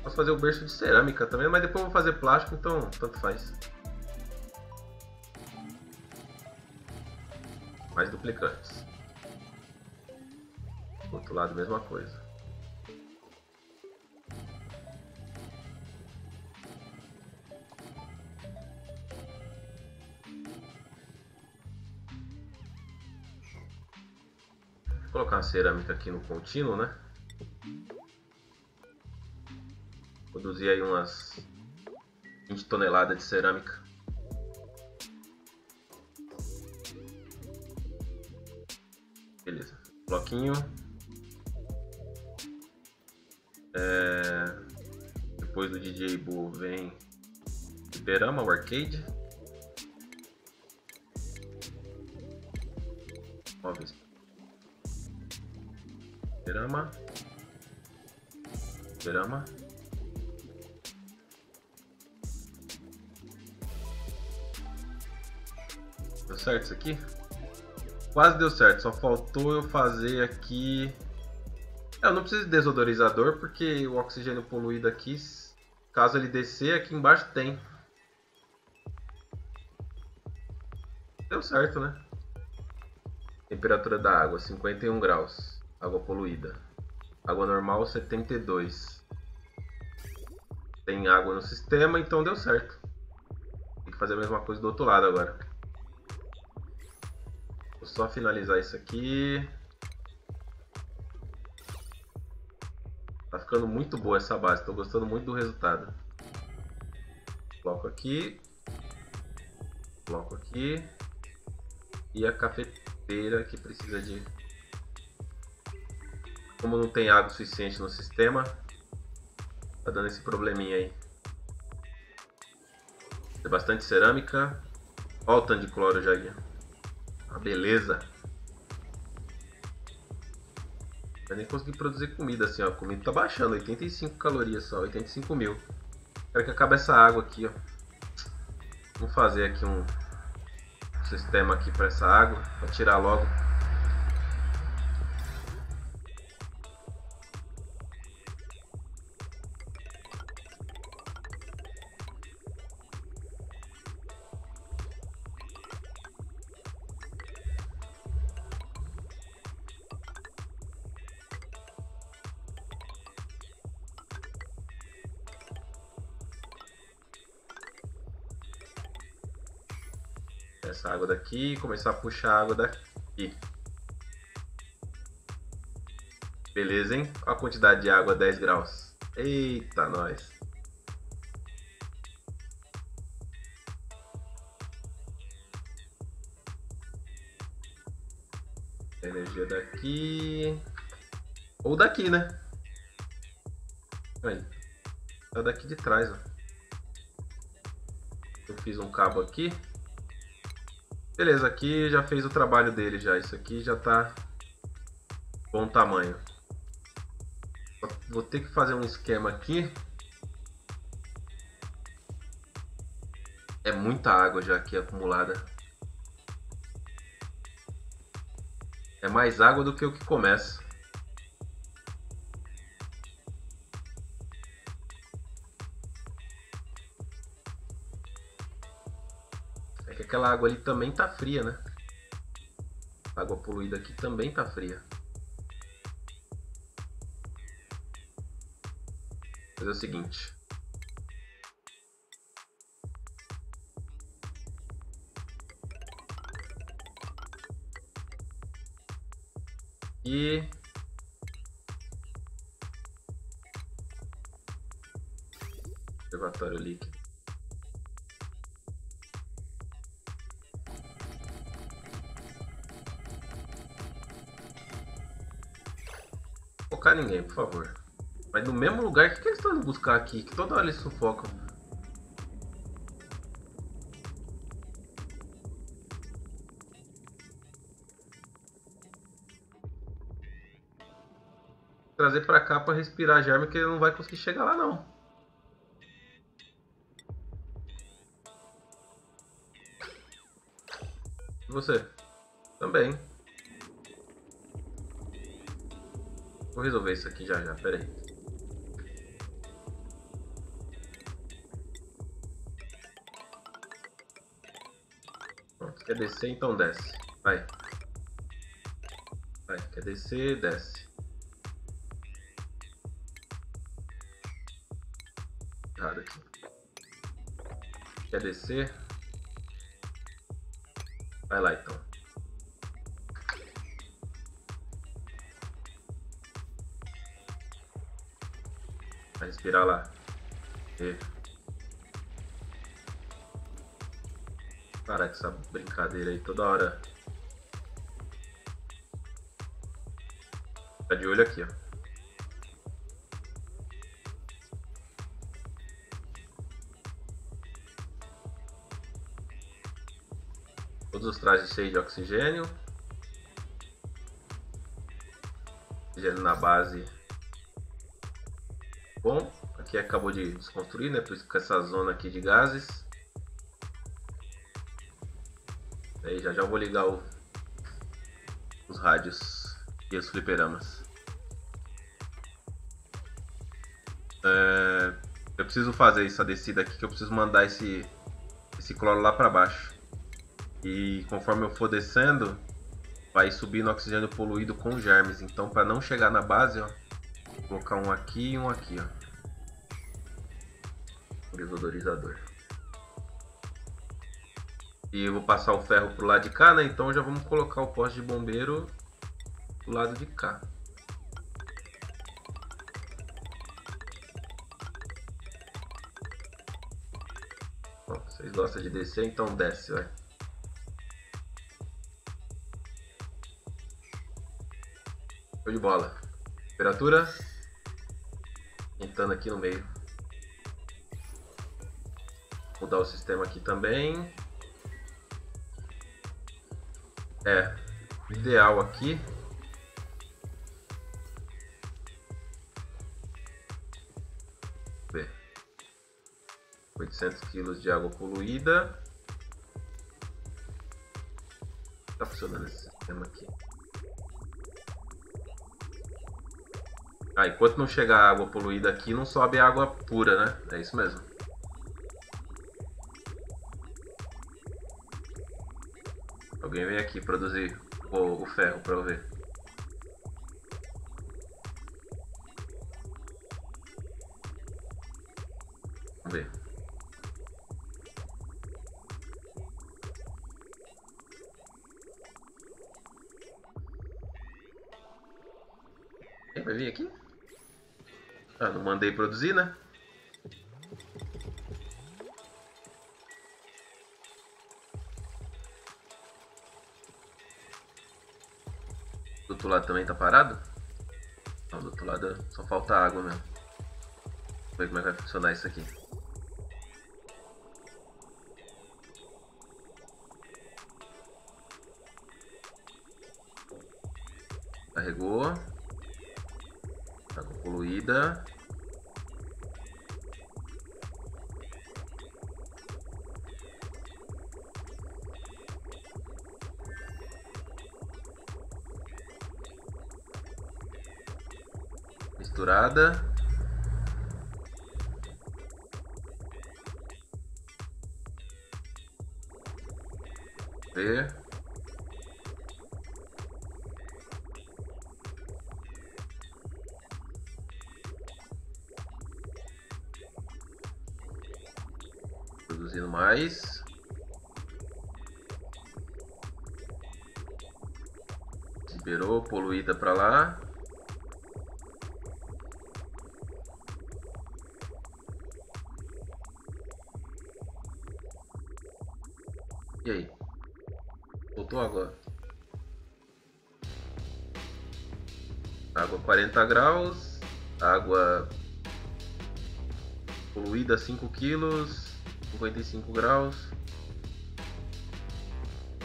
Posso fazer o berço de cerâmica também, mas depois eu vou fazer plástico, então tanto faz. Mais duplicantes. Outro lado, mesma coisa. Vou colocar uma cerâmica aqui no contínuo, né? Produzir aí umas 20 20 toneladas de cerâmica. Beleza. Bloquinho. Depois do DJ Bull vem Liberama, o arcade. Móveis. Liberama. Liberama. Deu certo isso aqui? Quase deu certo, só faltou eu fazer aqui... É, eu não preciso de desodorizador porque o oxigênio poluído aqui, caso ele descer, aqui embaixo tem. Deu certo, né? Temperatura da água, 51 graus. Água poluída. Água normal, 72. Tem água no sistema, então deu certo. Tem que fazer a mesma coisa do outro lado agora. Vou só finalizar isso aqui. Tá ficando muito boa essa base, estou gostando muito do resultado. Bloco aqui. Bloco aqui. E a cafeteira que precisa de... Como não tem água suficiente no sistema, tá dando esse probleminha aí. Tem bastante cerâmica. Olha o tanto de cloro já aqui. Ah, beleza. Eu nem consegui produzir comida assim, ó. A comida tá baixando, 85 calorias só, 85 mil. Quero que acabe essa água aqui, ó. Vamos fazer aqui um sistema aqui para essa água, para tirar logo. Começar a puxar água daqui. Beleza, hein? Olha a quantidade de água, 10 graus. Eita, nós. Energia daqui. Ou daqui, né? Aí. É daqui de trás, ó. Eu fiz um cabo aqui. Beleza, aqui já fez o trabalho dele já. Isso aqui já tá bom tamanho. Vou ter que fazer um esquema aqui. É muita água já aqui acumulada. É mais água do que o que começa. Aquela água ali também tá fria, né? Água poluída aqui também tá fria. Fazer o seguinte. E reservatório líquido. Ninguém, por favor. Mas no mesmo lugar, o que, que eles estão indo buscar aqui? Que toda hora eles sufocam. Trazer pra cá pra respirar germe que ele não vai conseguir chegar lá não. E você? Também. Vou resolver isso aqui já já, pera aí. Pronto, quer descer, então desce. Vai. Vai, quer descer, desce. Errado aqui. Quer descer? Respirar lá. E. Parar com essa brincadeira aí toda hora. Tá de olho aqui, ó. Todos os trajes cheios de oxigênio. Oxigênio na base. Aqui acabou de desconstruir, né? Por isso que essa zona aqui de gases. Aí já já vou ligar o, os rádios e os fliperamas. É, eu preciso fazer essa descida aqui que eu preciso mandar esse, esse cloro lá para baixo. E conforme eu for descendo, vai subindo oxigênio poluído com germes. Então para não chegar na base, ó, vou colocar um aqui e um aqui, ó. Desodorizador. E eu vou passar o ferro pro lado de cá, né? Então já vamos colocar o poste de bombeiro do lado de cá. Bom, vocês gostam de descer, então desce, vai. Show de bola. Temperatura. Entrando aqui no meio. Mudar o sistema aqui também. É, ideal aqui. Ver. 800 kg de água poluída. Tá funcionando esse sistema aqui. Ah, enquanto não chegar água poluída aqui, não sobe água pura, né? É isso mesmo. Alguém vem aqui produzir o, o ferro para eu ver. Vamos ver. Vai vir aqui? Ah, não mandei produzir, né? Lado também tá parado? Não, do outro lado só falta água mesmo. Vamos ver como é que vai funcionar isso aqui. Carregou. Água poluída. Misturada. Graus. Água poluída 5 quilos. 55 graus.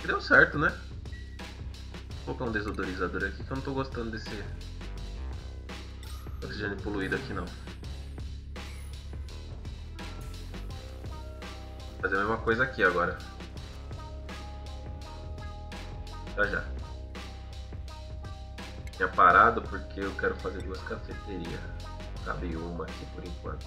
Deu certo, né? Vou colocar um desodorizador aqui que eu não tô gostando desse oxigênio poluído aqui não. Fazer a mesma coisa aqui agora. Porque eu quero fazer duas cafeterias. Cabe uma aqui por enquanto.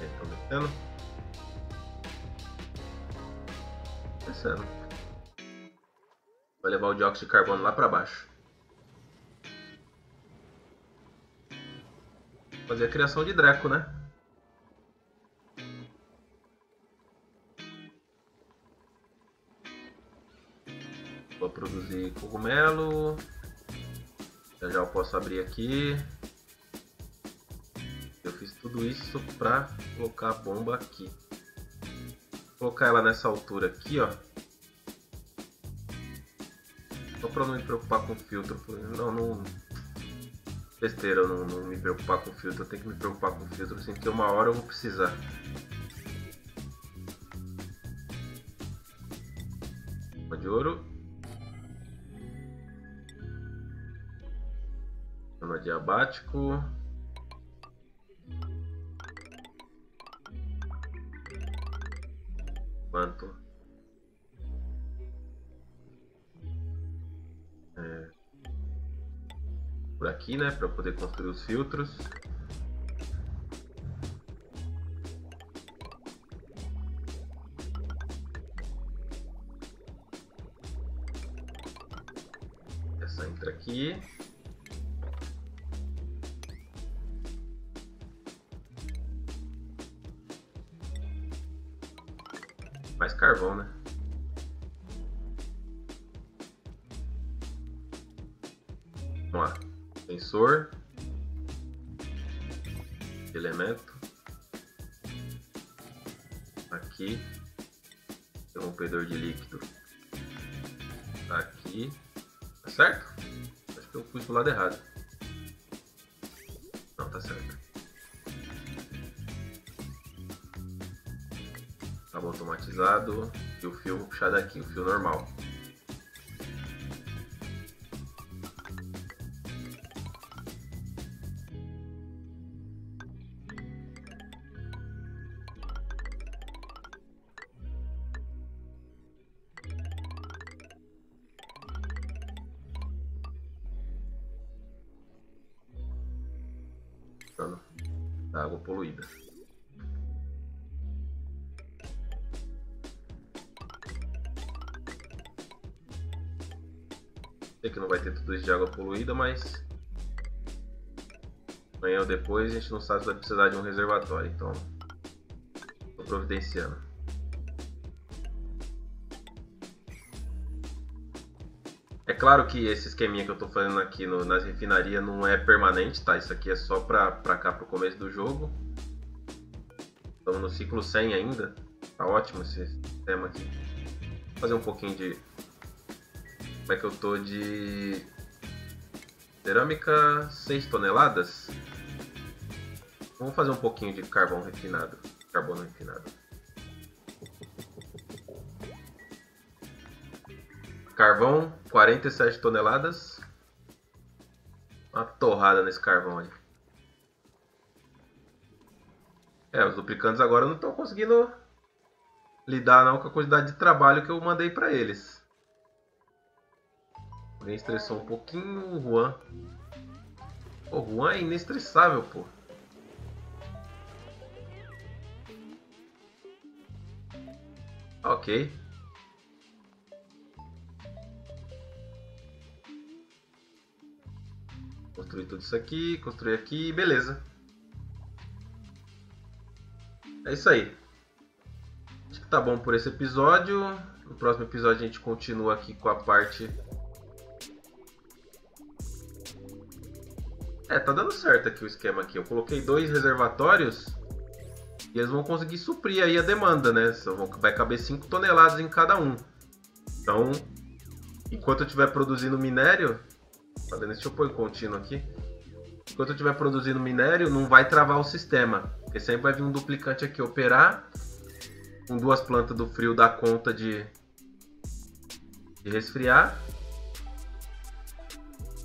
Estão descendo? Descendo. Vai levar o dióxido de carbono lá para baixo. Fazer a criação de Dreco, né? Cogumelo. Já já eu posso abrir aqui. Eu fiz tudo isso para colocar a bomba aqui. Vou colocar ela nessa altura aqui, ó. Só para não me preocupar com o filtro. Não, não... Besteira não, não me preocupar com o filtro. Eu tenho que me preocupar com o filtro, assim, que uma hora eu vou precisar. Zona diabático. Quanto? É. Por aqui, né? Para poder construir os filtros. E o fio puxado aqui, o fio normal. Poluída, mas amanhã ou depois a gente não sabe se vai precisar de um reservatório, então estou providenciando. É claro que esse esqueminha que eu estou fazendo aqui no, nas refinarias não é permanente, tá? Isso aqui é só para cá para o começo do jogo. Estamos no ciclo 100 ainda. Tá ótimo esse sistema aqui. Vou fazer um pouquinho de... Como é que eu tô de... Cerâmica 6 toneladas. Vamos fazer um pouquinho de carvão refinado. Carbono refinado. Carvão, 47 toneladas. Uma torrada nesse carvão aí. É, os duplicantes agora não estão conseguindo lidar não com a quantidade de trabalho que eu mandei para eles. Alguém estressou um pouquinho o Juan. O Juan é inestressável, pô. Ok. Construir tudo isso aqui, construir aqui, beleza. É isso aí. Acho que tá bom por esse episódio. No próximo episódio a gente continua aqui com a parte... É, tá dando certo aqui o esquema aqui. Eu coloquei dois reservatórios e eles vão conseguir suprir aí a demanda, né? Vai caber 5 toneladas em cada um. Então, enquanto eu estiver produzindo minério, Tá? Deixa eu pôr em contínuo aqui. Enquanto eu estiver produzindo minério, não vai travar o sistema. Porque sempre vai vir um duplicante aqui operar. Com duas plantas do frio dá conta de, de resfriar.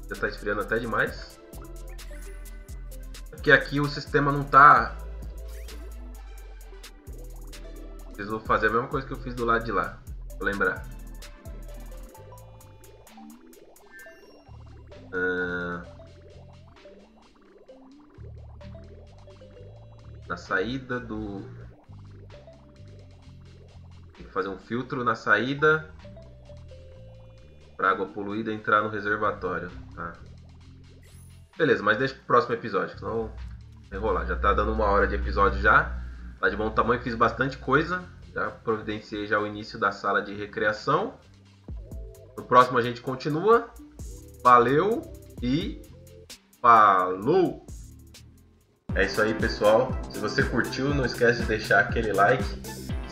Já está esfriando até demais. Porque aqui o sistema não está... Preciso fazer a mesma coisa que eu fiz do lado de lá. Vou lembrar. na saída do. Tem que fazer um filtro na saída para água poluída entrar no reservatório. Tá. Beleza, mas deixa pro próximo episódio, senão enrolar. Já tá dando uma hora de episódio já. Tá de bom tamanho, fiz bastante coisa. Já providenciei já o início da sala de recreação. No próximo a gente continua. Valeu e Falou! É isso aí, pessoal. Se você curtiu, não esquece de deixar aquele like.